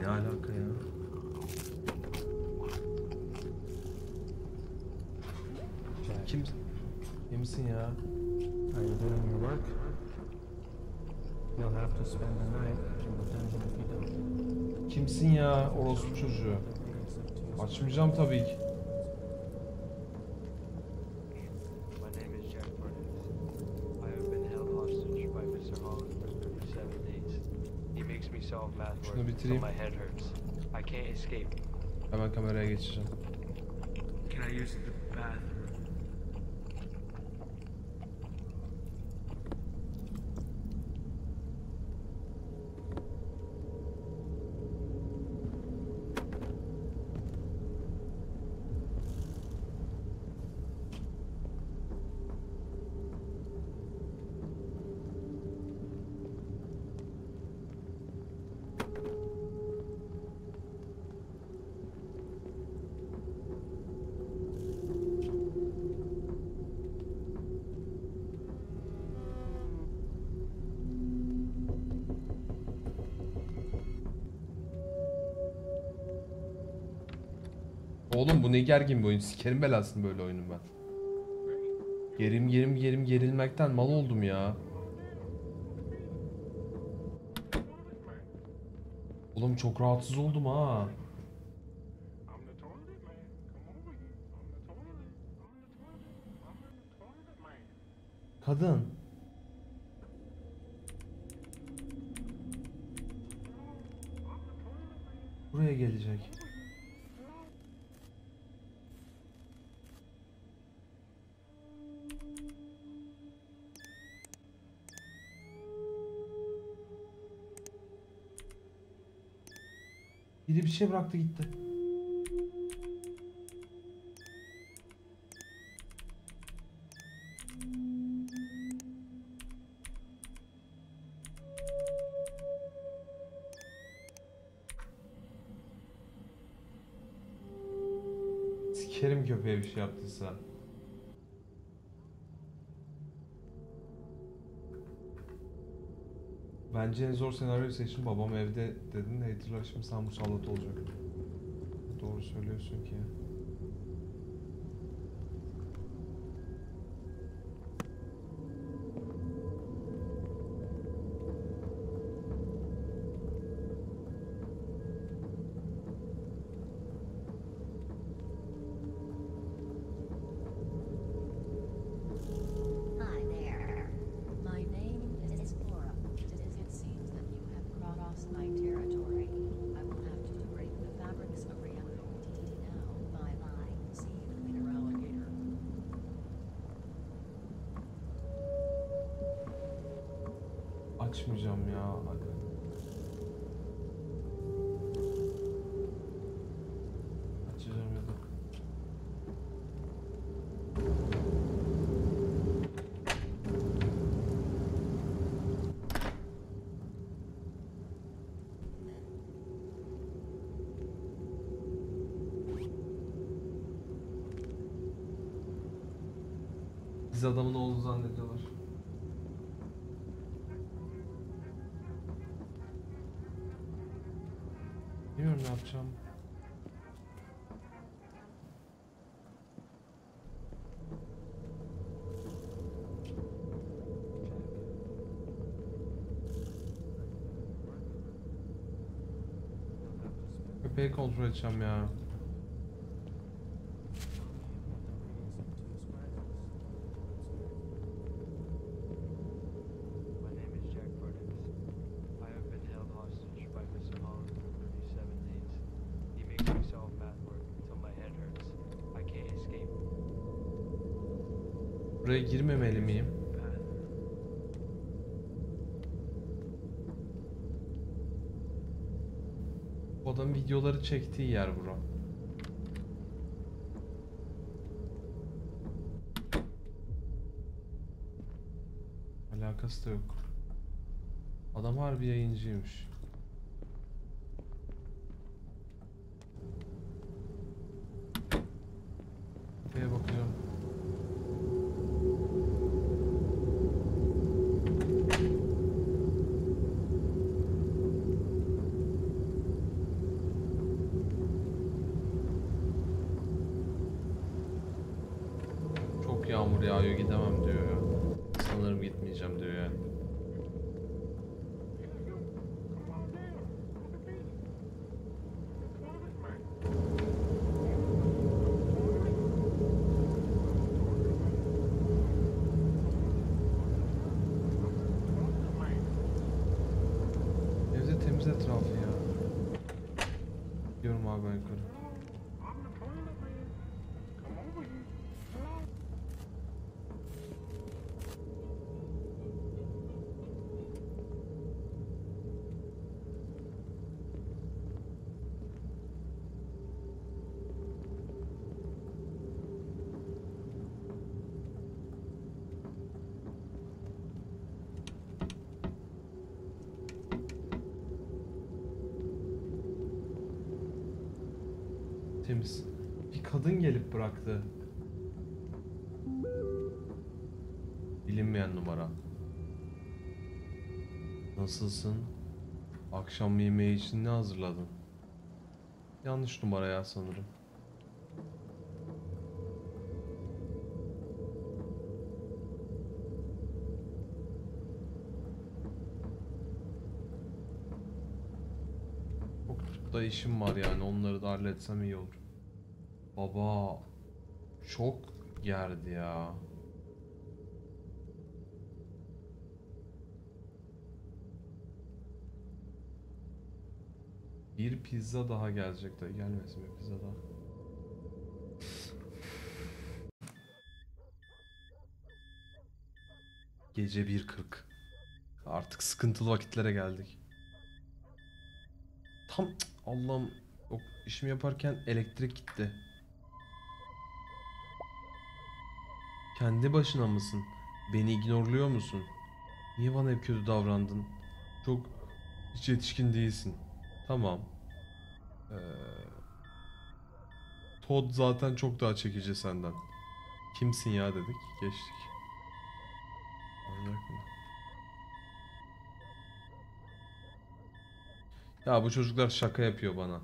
Ne alaka ya? Kim? Kimsin ya? Are you doing your work? You'll have to spend the night in the dungeon if you don't. Kimsin ya? Orospu çocuğu. Açmayacağım tabii ki. Bitireyim. my head hurts. I can't escape. Hemen kameraya geçeceğim. Can I use the bathroom? Ne gergin bir oyun. Sikerim belasını böyle oyunun ben. Gerim gerim gerim gerilmekten mal oldum ya. Oğlum çok rahatsız oldum ha. Kadın. Buraya gelecek. Biri bir şey bıraktı gitti. Sikerim köpeğe bir şey yaptıysa. Bence en zor senaryoyu seçtim. Babam evde dedin de hatırla şimdi sen musallat olacak. Doğru söylüyorsun ki. Hurts. I can't escape. Buraya girmemeli miyim? Path. Bu adam videoları çektiği yer bura. Alakası da yok. Adam harbi yayıncıymış. Köpeğe bakacağım. Çok yağmur yağıyor gidemem diyor ya. Sanırım gitmeyeceğim diyor yani. Evde temiz etrafı ya. Gidiyorum abi ben yukarı. Temiz. Bir kadın gelip bıraktı. Bilinmeyen numara. Nasılsın? Akşam yemeği için ne hazırladın? Yanlış numara ya sanırım. Çok da işim var yani onları da halletsem iyi olur. Baba çok gerdi ya. Bir pizza daha gelecek de gelmesin bir pizza daha. Gece 1.40. Artık sıkıntılı vakitlere geldik. Tam Allah'ım işimi yaparken elektrik gitti. Kendi başına mısın? Beni ignorluyor musun? Niye bana hep kötü davrandın? Çok hiç yetişkin değilsin. Tamam. Ee, Todd zaten çok daha çekici senden. Kimsin ya dedik. Geçtik. Manyak mı? Ya bu çocuklar şaka yapıyor bana.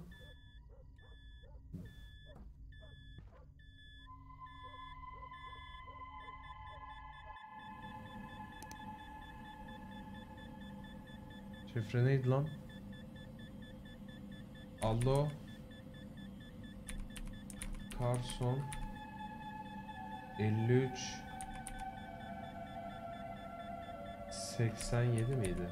Şifre neydi lan? Allo Carson 53 87 miydi?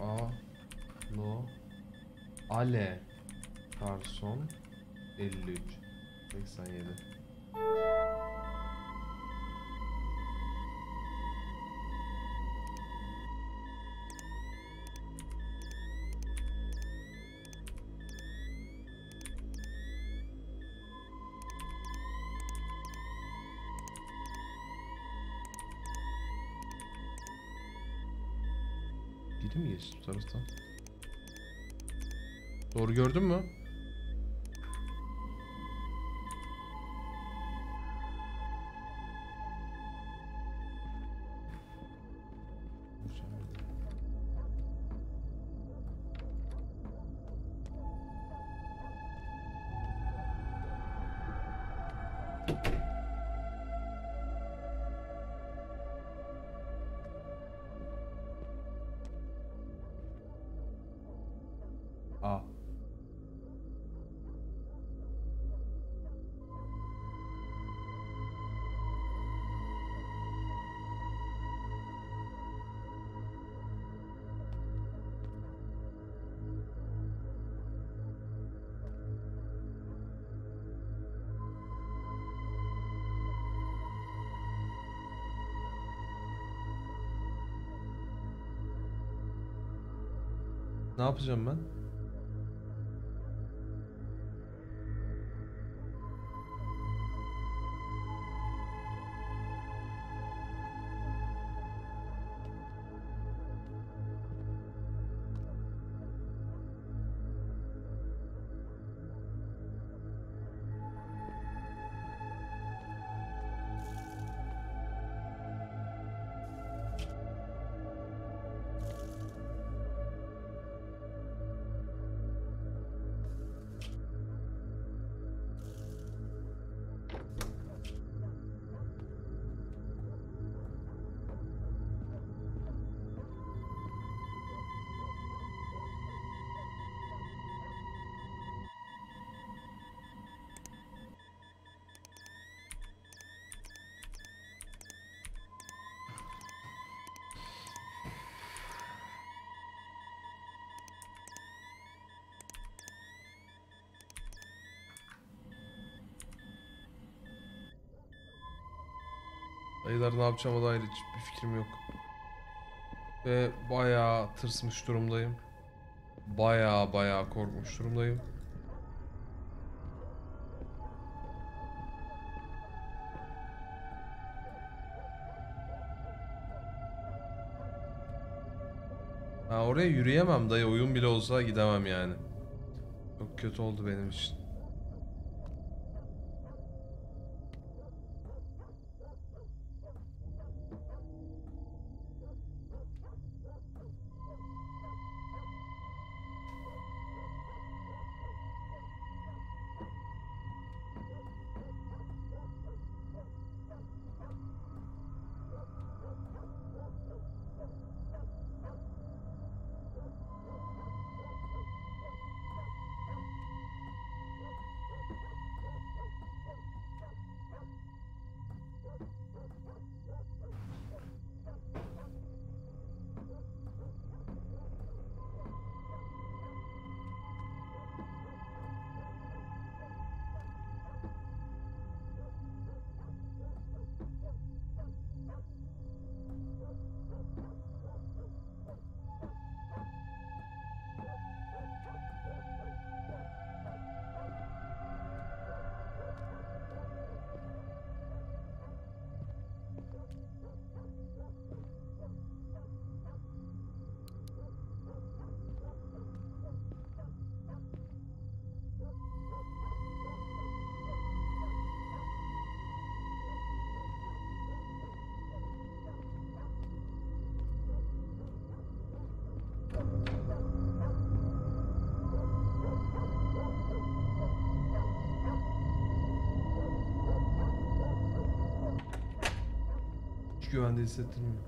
A No Ale Carson 53 87 taraftan? Doğru gördün mü? Yapacağım ben? Dayılar ne yapacağıma dair hiçbir fikrim yok. Ve bayağı tırsmış durumdayım. Bayağı bayağı korkmuş durumdayım. Ha oraya yürüyemem dayı oyun bile olsa gidemem yani. Çok kötü oldu benim için. Güvende hissettirmiyor.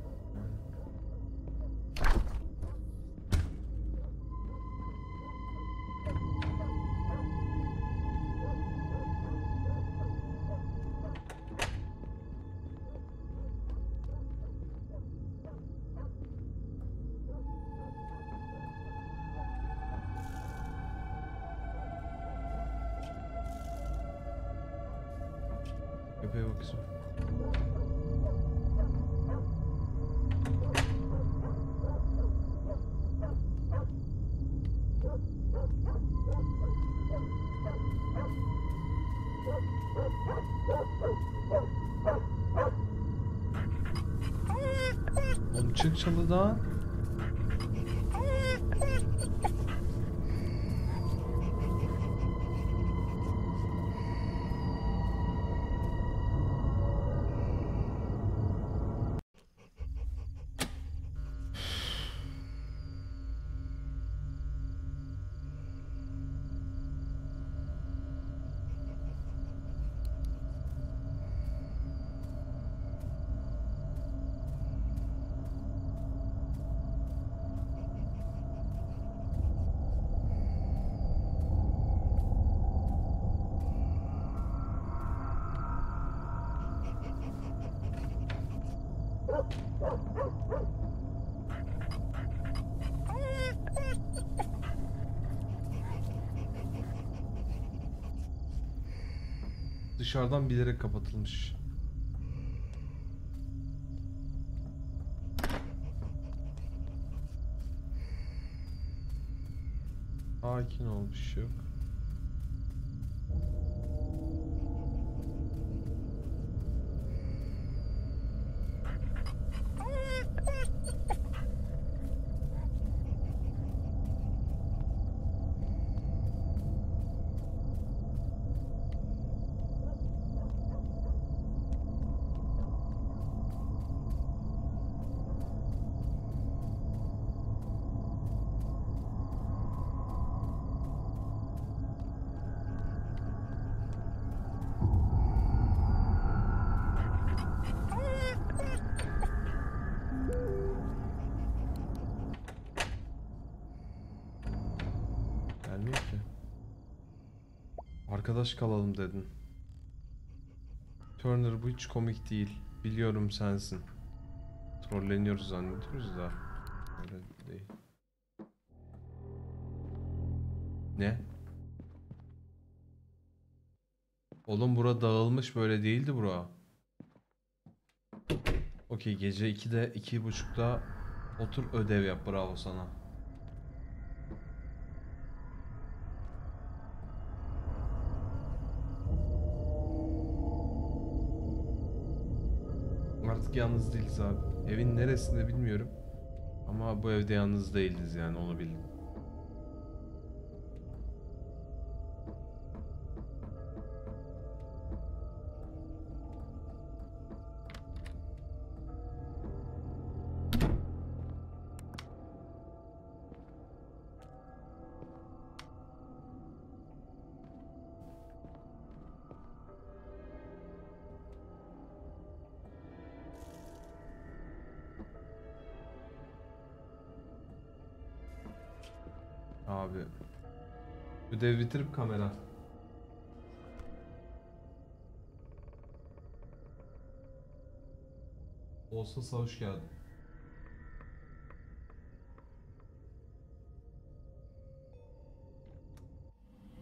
Çalıdan. Dışarıdan bilerek kapatılmış. Sakin ol bir şey yok. Arkadaş kalalım dedin. Turner bu hiç komik değil. Biliyorum sensin. Trolleniyoruz zannediyoruz da. Öyle değil. Ne? Oğlum bura dağılmış böyle değildi bura. Okey gece 2'de 2.30'da otur ödev yap bravo sana. Artık yalnız değiliz abi. Evin neresinde bilmiyorum. Ama bu evde yalnız değiliz yani onu bildim. Ödev bitirip kamera. Olsa hoş geldin.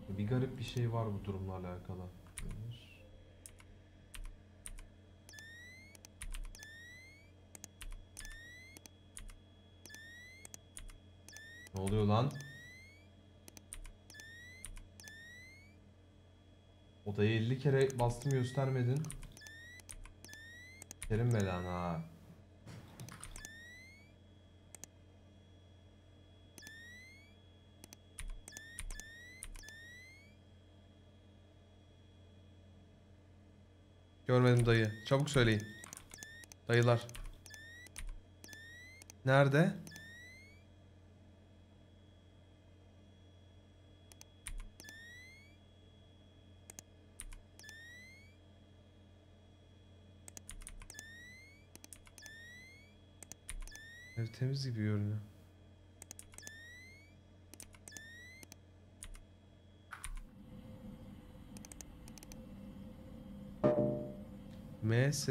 Bir garip bir şey var bu durumla alakalı. Ne oluyor lan? Odayı 50 kere bastım göstermedin. Kerim belan ha. Görmedim dayı. Çabuk söyleyin. Dayılar. Nerede? Temiz gibi görünüyor. MS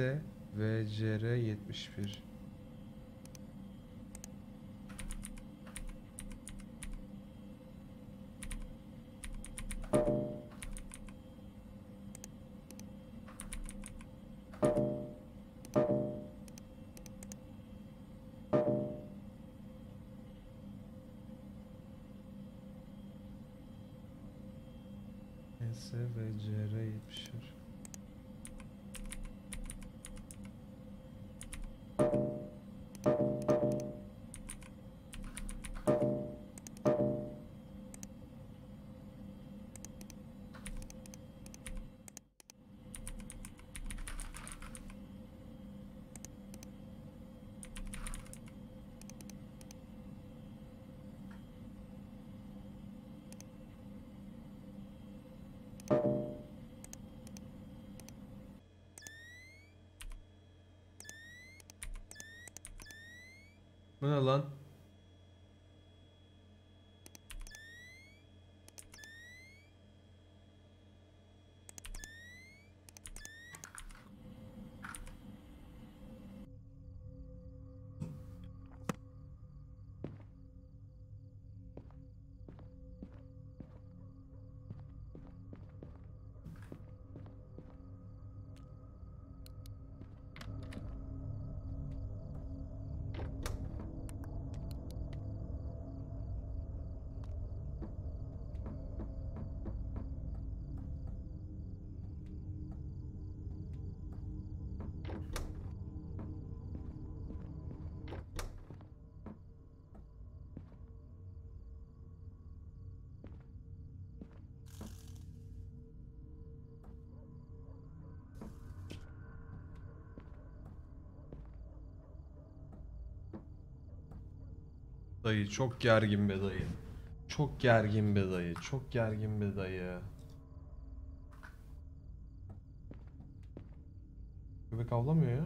VCR 71 Bu ne lan? Dayı çok gergin be dayı. Çok gergin be dayı. Çok gergin be dayı. Köpek avlamıyor ya.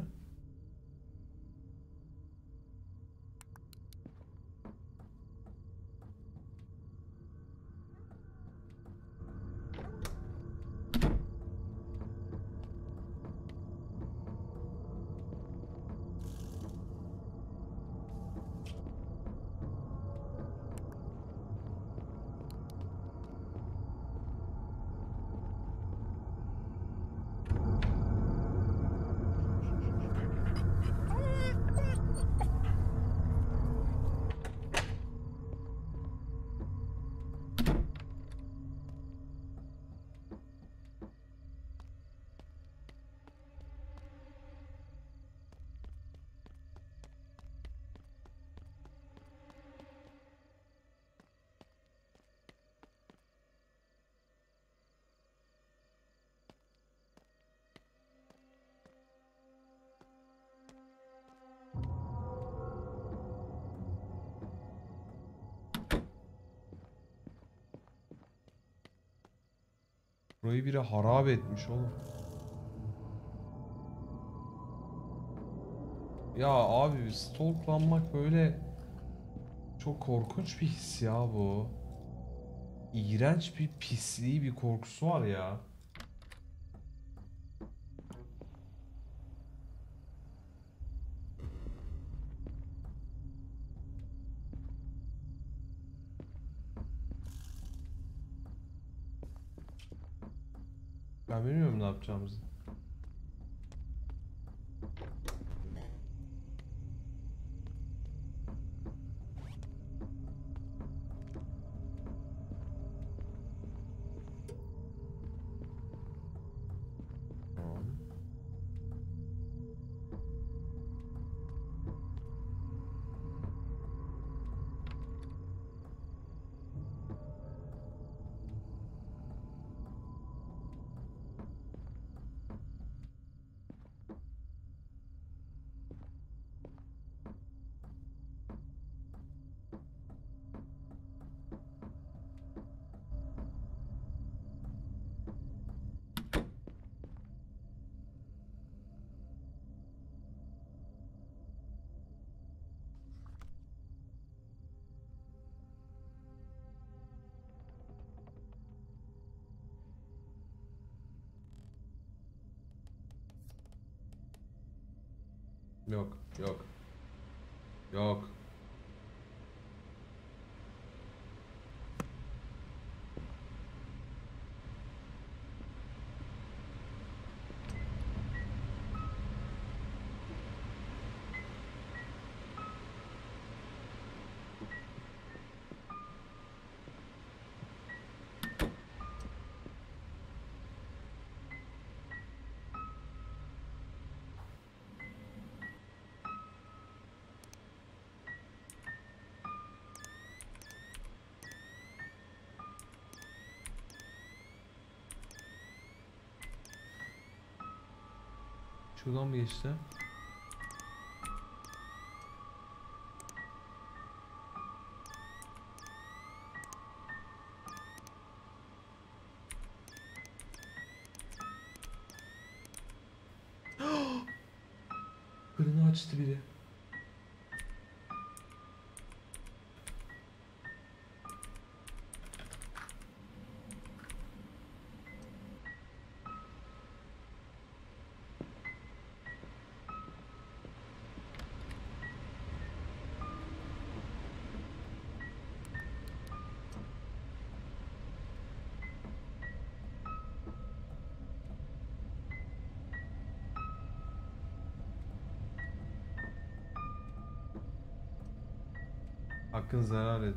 Burayı biri harap etmiş oğlum. Ya abi stalklanmak böyle çok korkunç bir his ya bu. İğrenç bir pisliği bir korkusu var ya. Bilmiyorum Şuradan mı geçti? Fırını açtı biri. حكن زرار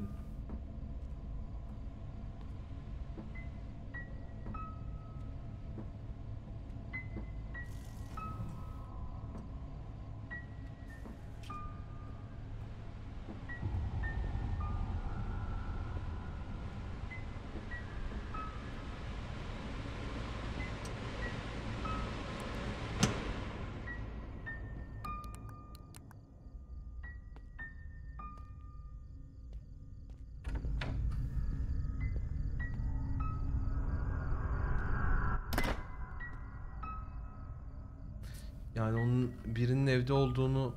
birinin evde olduğunu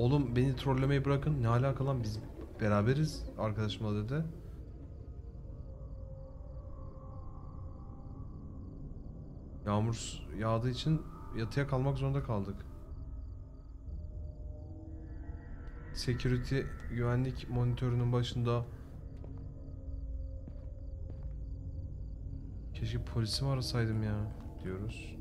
Oğlum beni trollemeyi bırakın. Ne alaka lan biz beraberiz arkadaşımla dedi. Yağmur yağdığı için yatıya kalmak zorunda kaldık. Security güvenlik monitörünün başında Keşke polisi mi arasaydım ya diyoruz.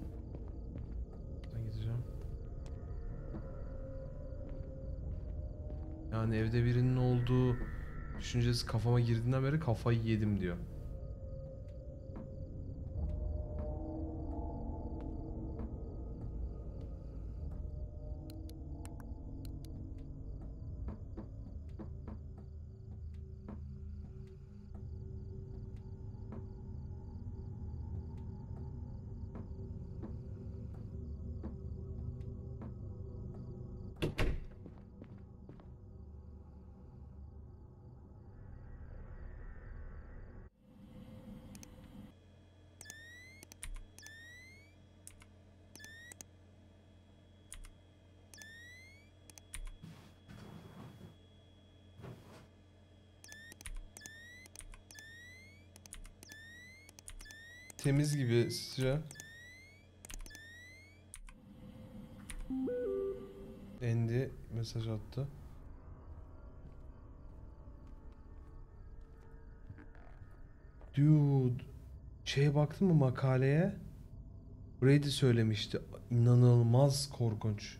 Yani evde birinin olduğu düşüncesi kafama girdiğinden beri kafayı yedim diyor. Temiz gibi sizce? Andy mesaj attı. Dude. Şeye baktın mı makaleye? Brady söylemişti. İnanılmaz korkunç.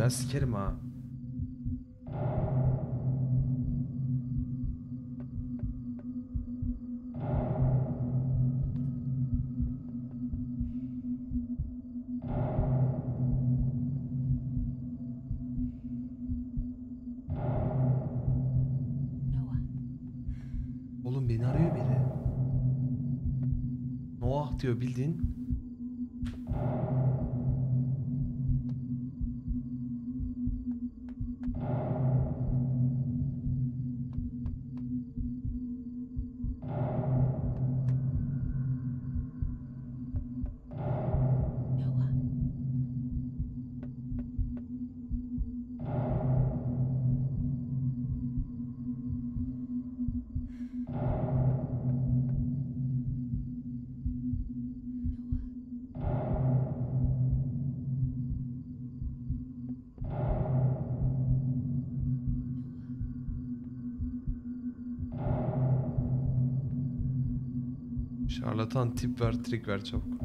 Ya sikerim ha. Oğlum beni arıyor biri. Noah diyor bildiğin. Şarlatan tip ver, trik ver çabuk.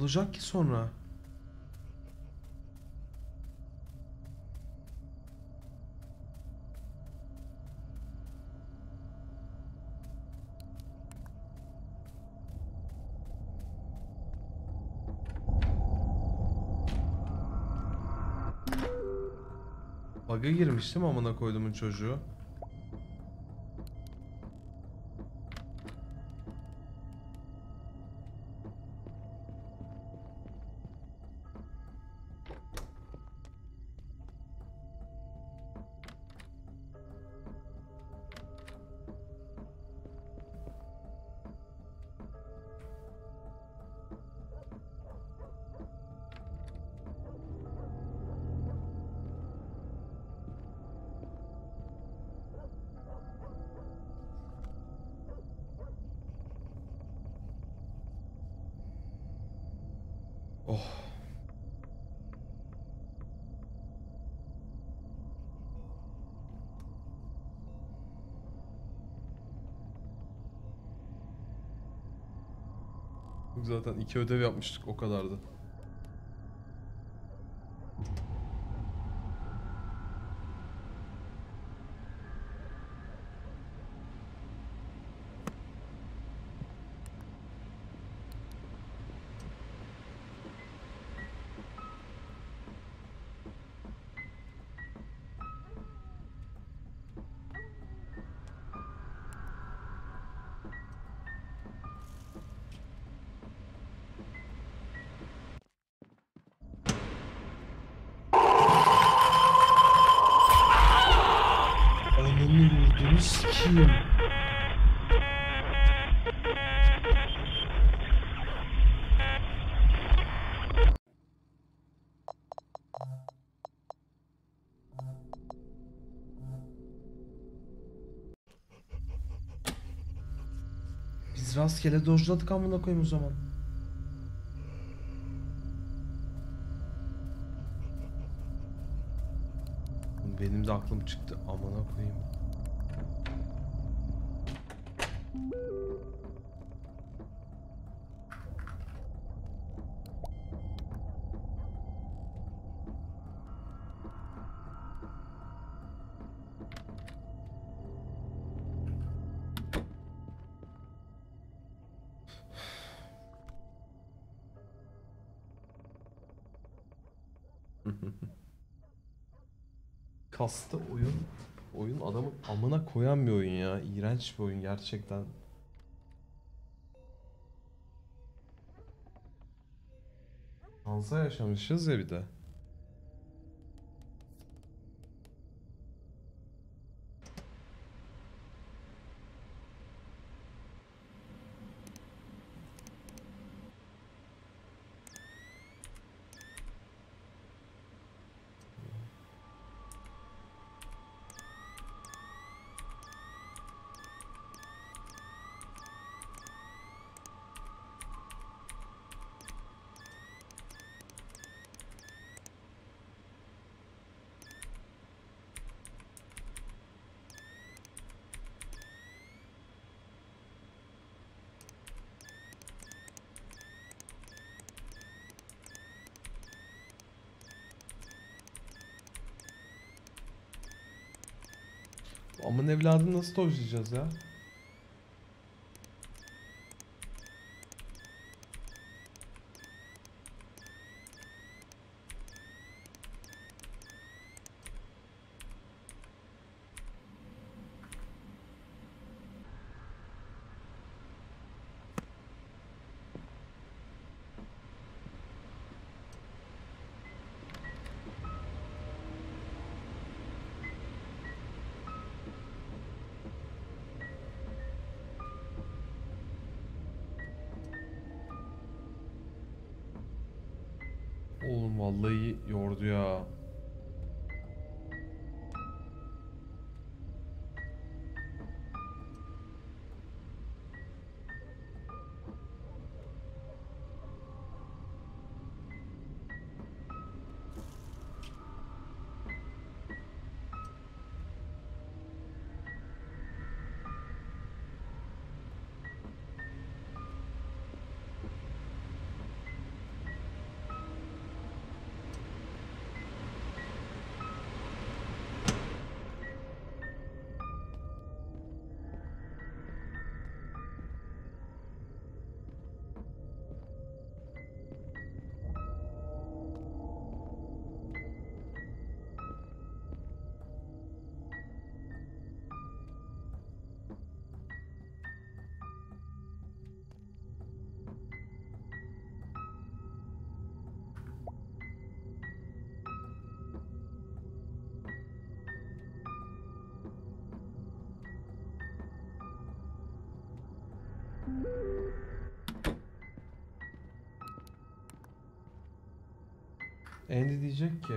Olacak ki sonra? Bug'a girmiştim amına koyduğumun çocuğu. Zaten iki ödev yapmıştık o kadardı. Yurdunu sikeyim. Biz rastgele dojladık amına koyayım o zaman. Benim de aklım çıktı amına koyayım. Kasta oyun oyun adamı amına koyan bir oyun ya. İğrenç bir oyun gerçekten. Hansa yaşamışız ya bir de. Amın evladını nasıl dojlayacağız ya? Andy diyecek ki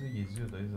这个也只有德意志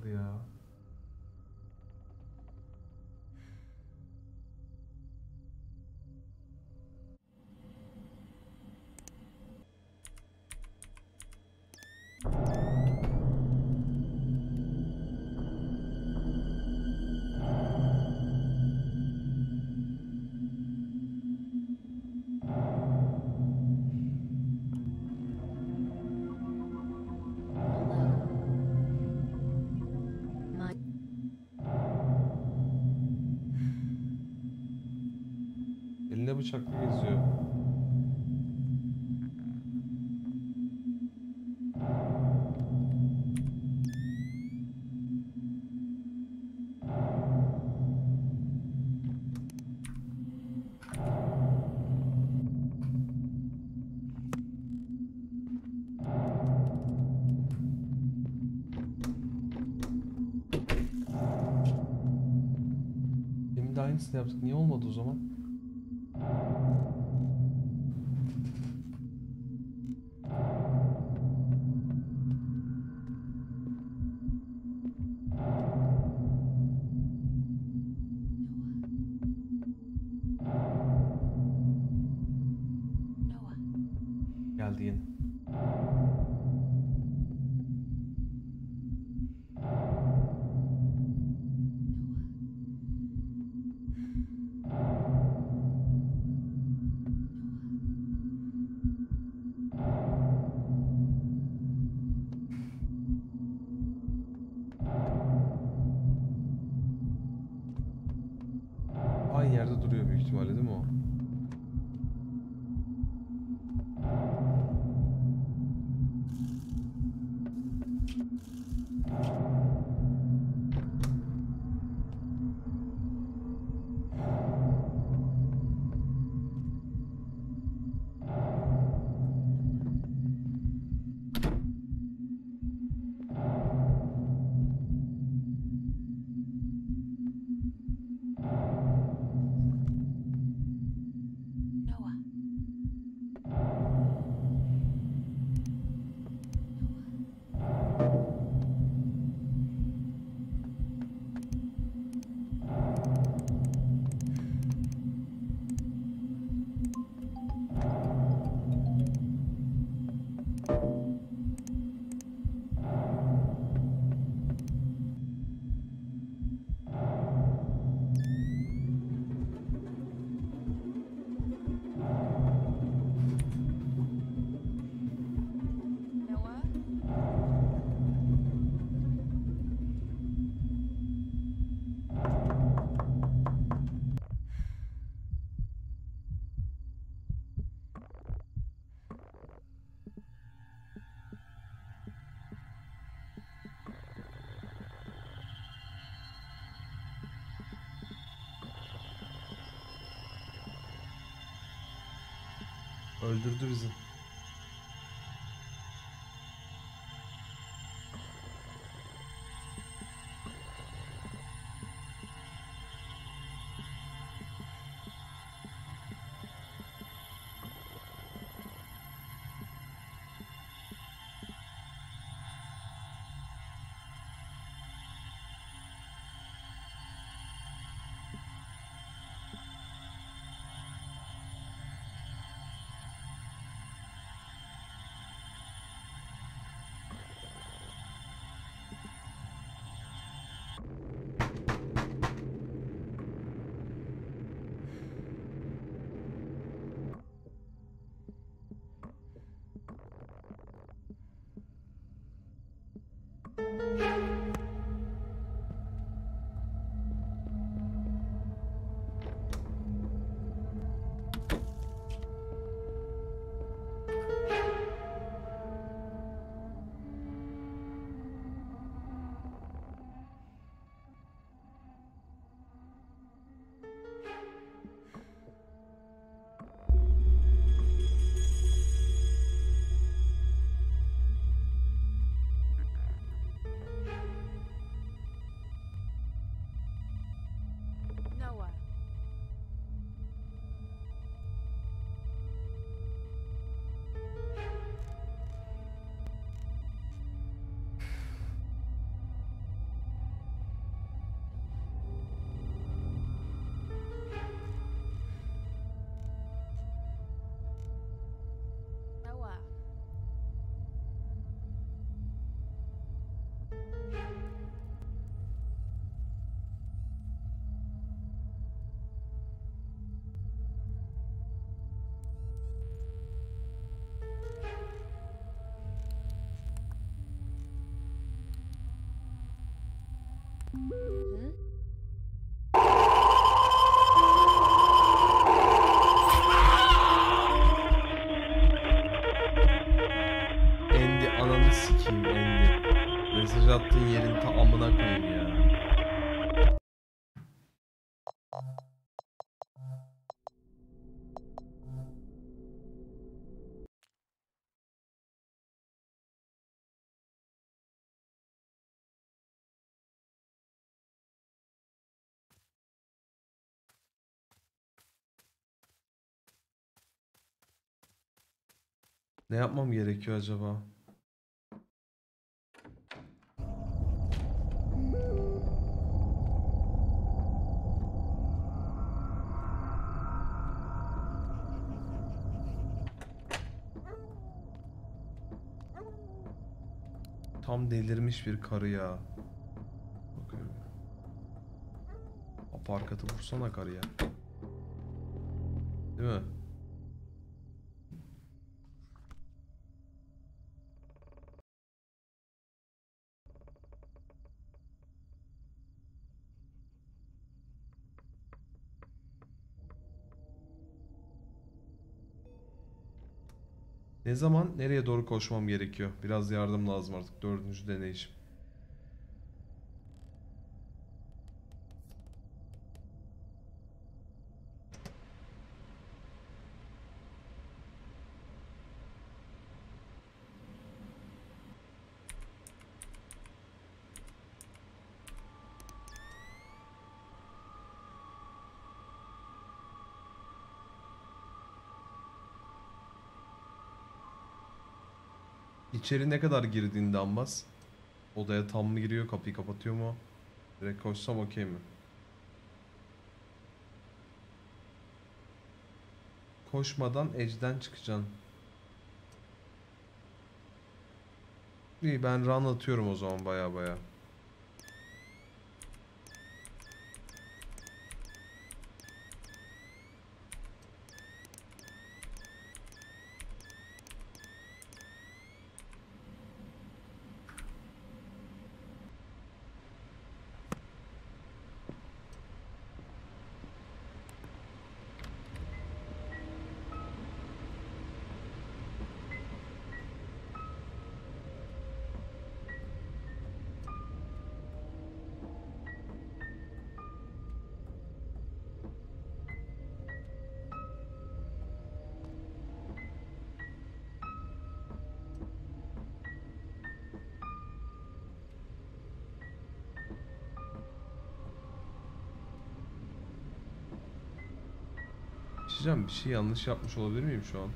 article ya? Bıçakla geziyor. Aynısını yaptık. Niye olmadı o zaman? Öldürdü bizi. Endi Ne yapmam gerekiyor acaba? Tam delirmiş bir karı ya. Bakıyorum. Aparkatı vursana karıya. Değil mi? Ne zaman nereye doğru koşmam gerekiyor? Biraz yardım lazım artık. Dördüncü deneyişim. İçeri ne kadar girdiğinde ambas? Odaya tam mı giriyor, kapıyı kapatıyor mu? Direkt koşsam okey mi? Koşmadan edge'den çıkacaksın. İyi ben run atıyorum o zaman baya baya. Diyeceğim, bir şey yanlış yapmış olabilir miyim şu an?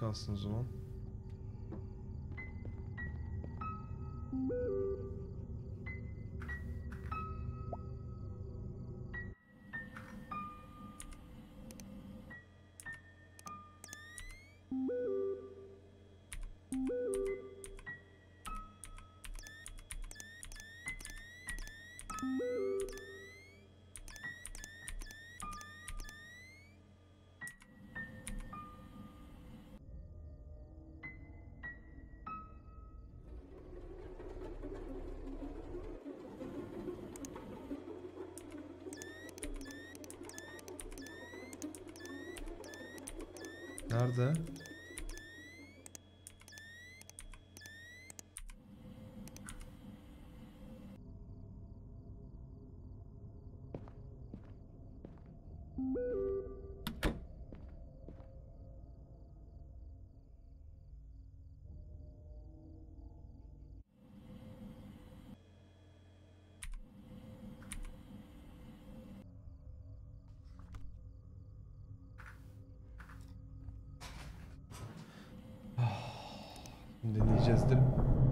Kalsın o zaman. there. Gezdir.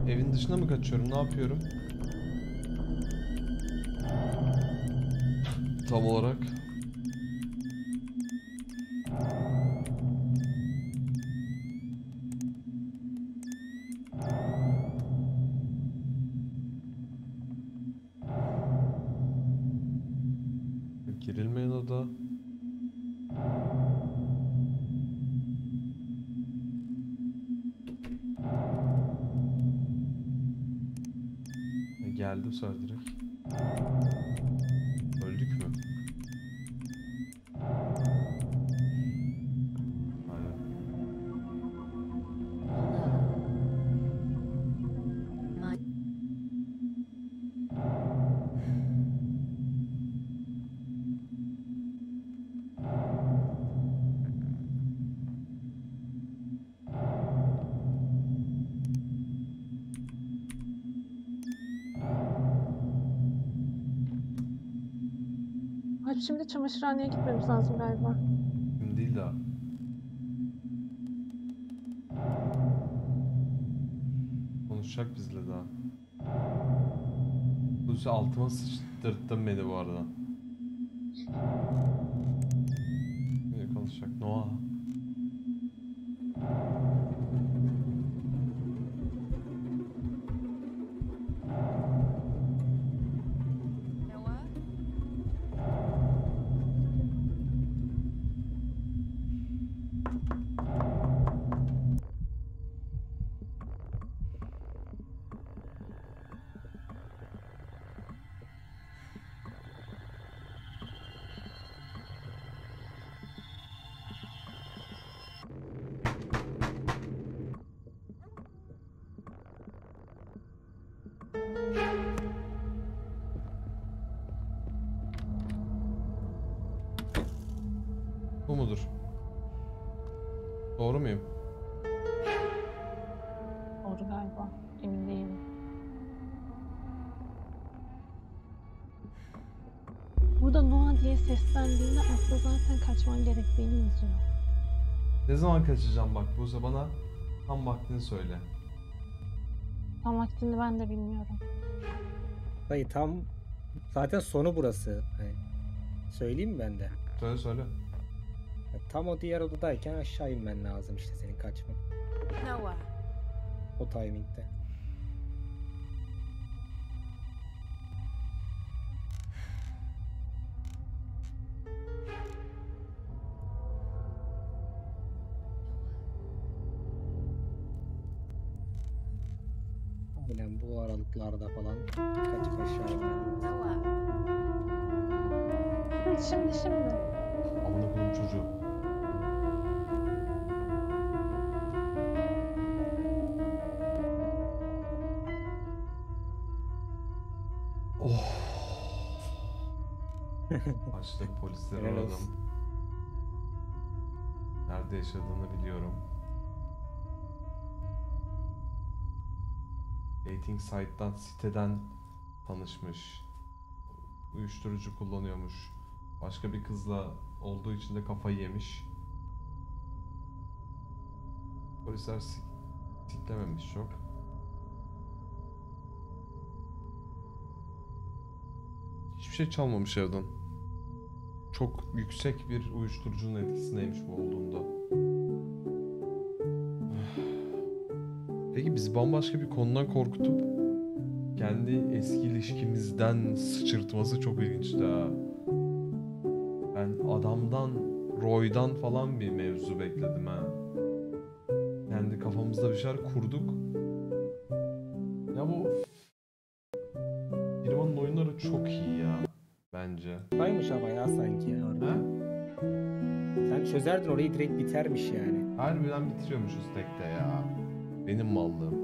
Evin dışına mı kaçıyorum? Ne yapıyorum? Tam olarak. Çamaşırhaneye gitmemiz lazım galiba. Şimdi değil daha. Konuşacak bizle daha. Bu altıma sıçtırttın beni bu arada. Ne konuşacak? Noah. Ne zaman kaçacağım bak Buse bana tam vaktini söyle. Tam vaktini ben de bilmiyorum. Dayı tam zaten sonu burası. Hani söyleyeyim mi ben de? Söyle söyle. Ya Tam o diğer odadayken aşağı inmen lazım işte senin kaçman. Noah. O timingde. Oh. Açtım polisleri Helal aradım. olsun. Nerede yaşadığını biliyorum. Dating site'dan, siteden tanışmış. Uyuşturucu kullanıyormuş. Başka bir kızla olduğu için de kafayı yemiş. Polisler sik siklememiş çok. Şey çalmamış evden. Çok yüksek bir uyuşturucunun etkisindeymiş bu olduğunda. Peki biz bambaşka bir konudan korkutup kendi eski ilişkimizden sıçırtması çok ilginçti ha. Ben adamdan, Roy'dan falan bir mevzu bekledim ha. Kendi kafamızda bir şeyler kurduk. Ya bu Çözerdin orayı direkt bitermiş yani. Harbiden bitiriyormuşuz tekte ya. Benim mallığım.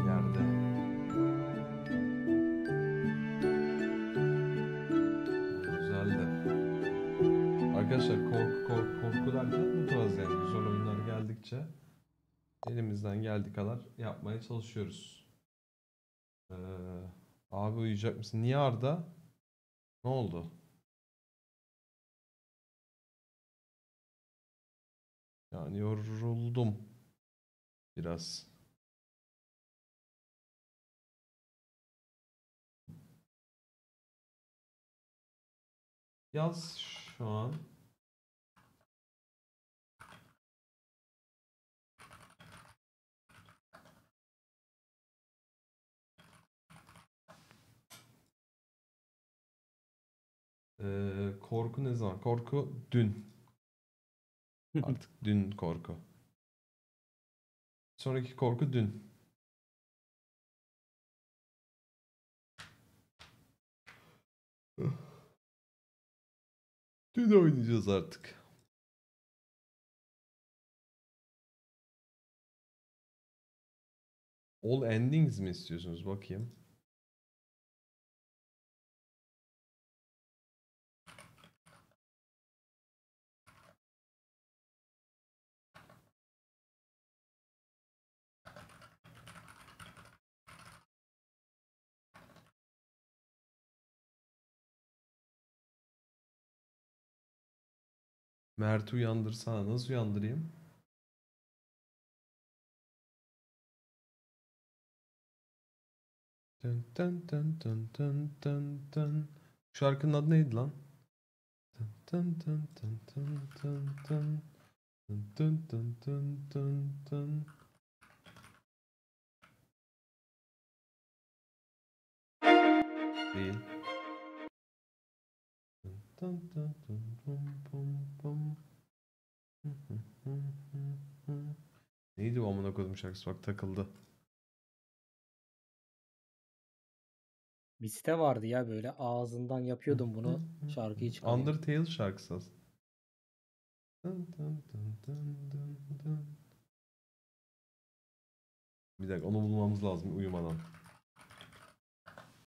İleride. Güzeldi. Arkadaşlar korku, korku, korku derken bu yani güzel oyunlar geldikçe elimizden geldiği kadar yapmaya çalışıyoruz. Ee, abi uyuyacak mısın? Niye Arda? Ne oldu? Yani yoruldum. Biraz. Yaz şu an. Ee, korku ne zaman? Korku dün. Artık dün korku. Sonraki korku dün. Dün oynayacağız artık. All endings mi istiyorsunuz? Bakayım. Mert'i uyandırsana. Nasıl uyandırayım? Dın dın dın dın dın dın dın. Şarkının adı neydi lan? Dın dın dın dın dın dın dın. Dın dın dın dın dın dın. Değil. Dın dın dın dın bum. Neydi bu amına koydum şarkısı bak takıldı. Bir site vardı ya böyle ağzından yapıyordum bunu. Şarkıyı çıkarıyordum. Undertale şarkısı aslında. Bir dakika onu bulmamız lazım uyumadan.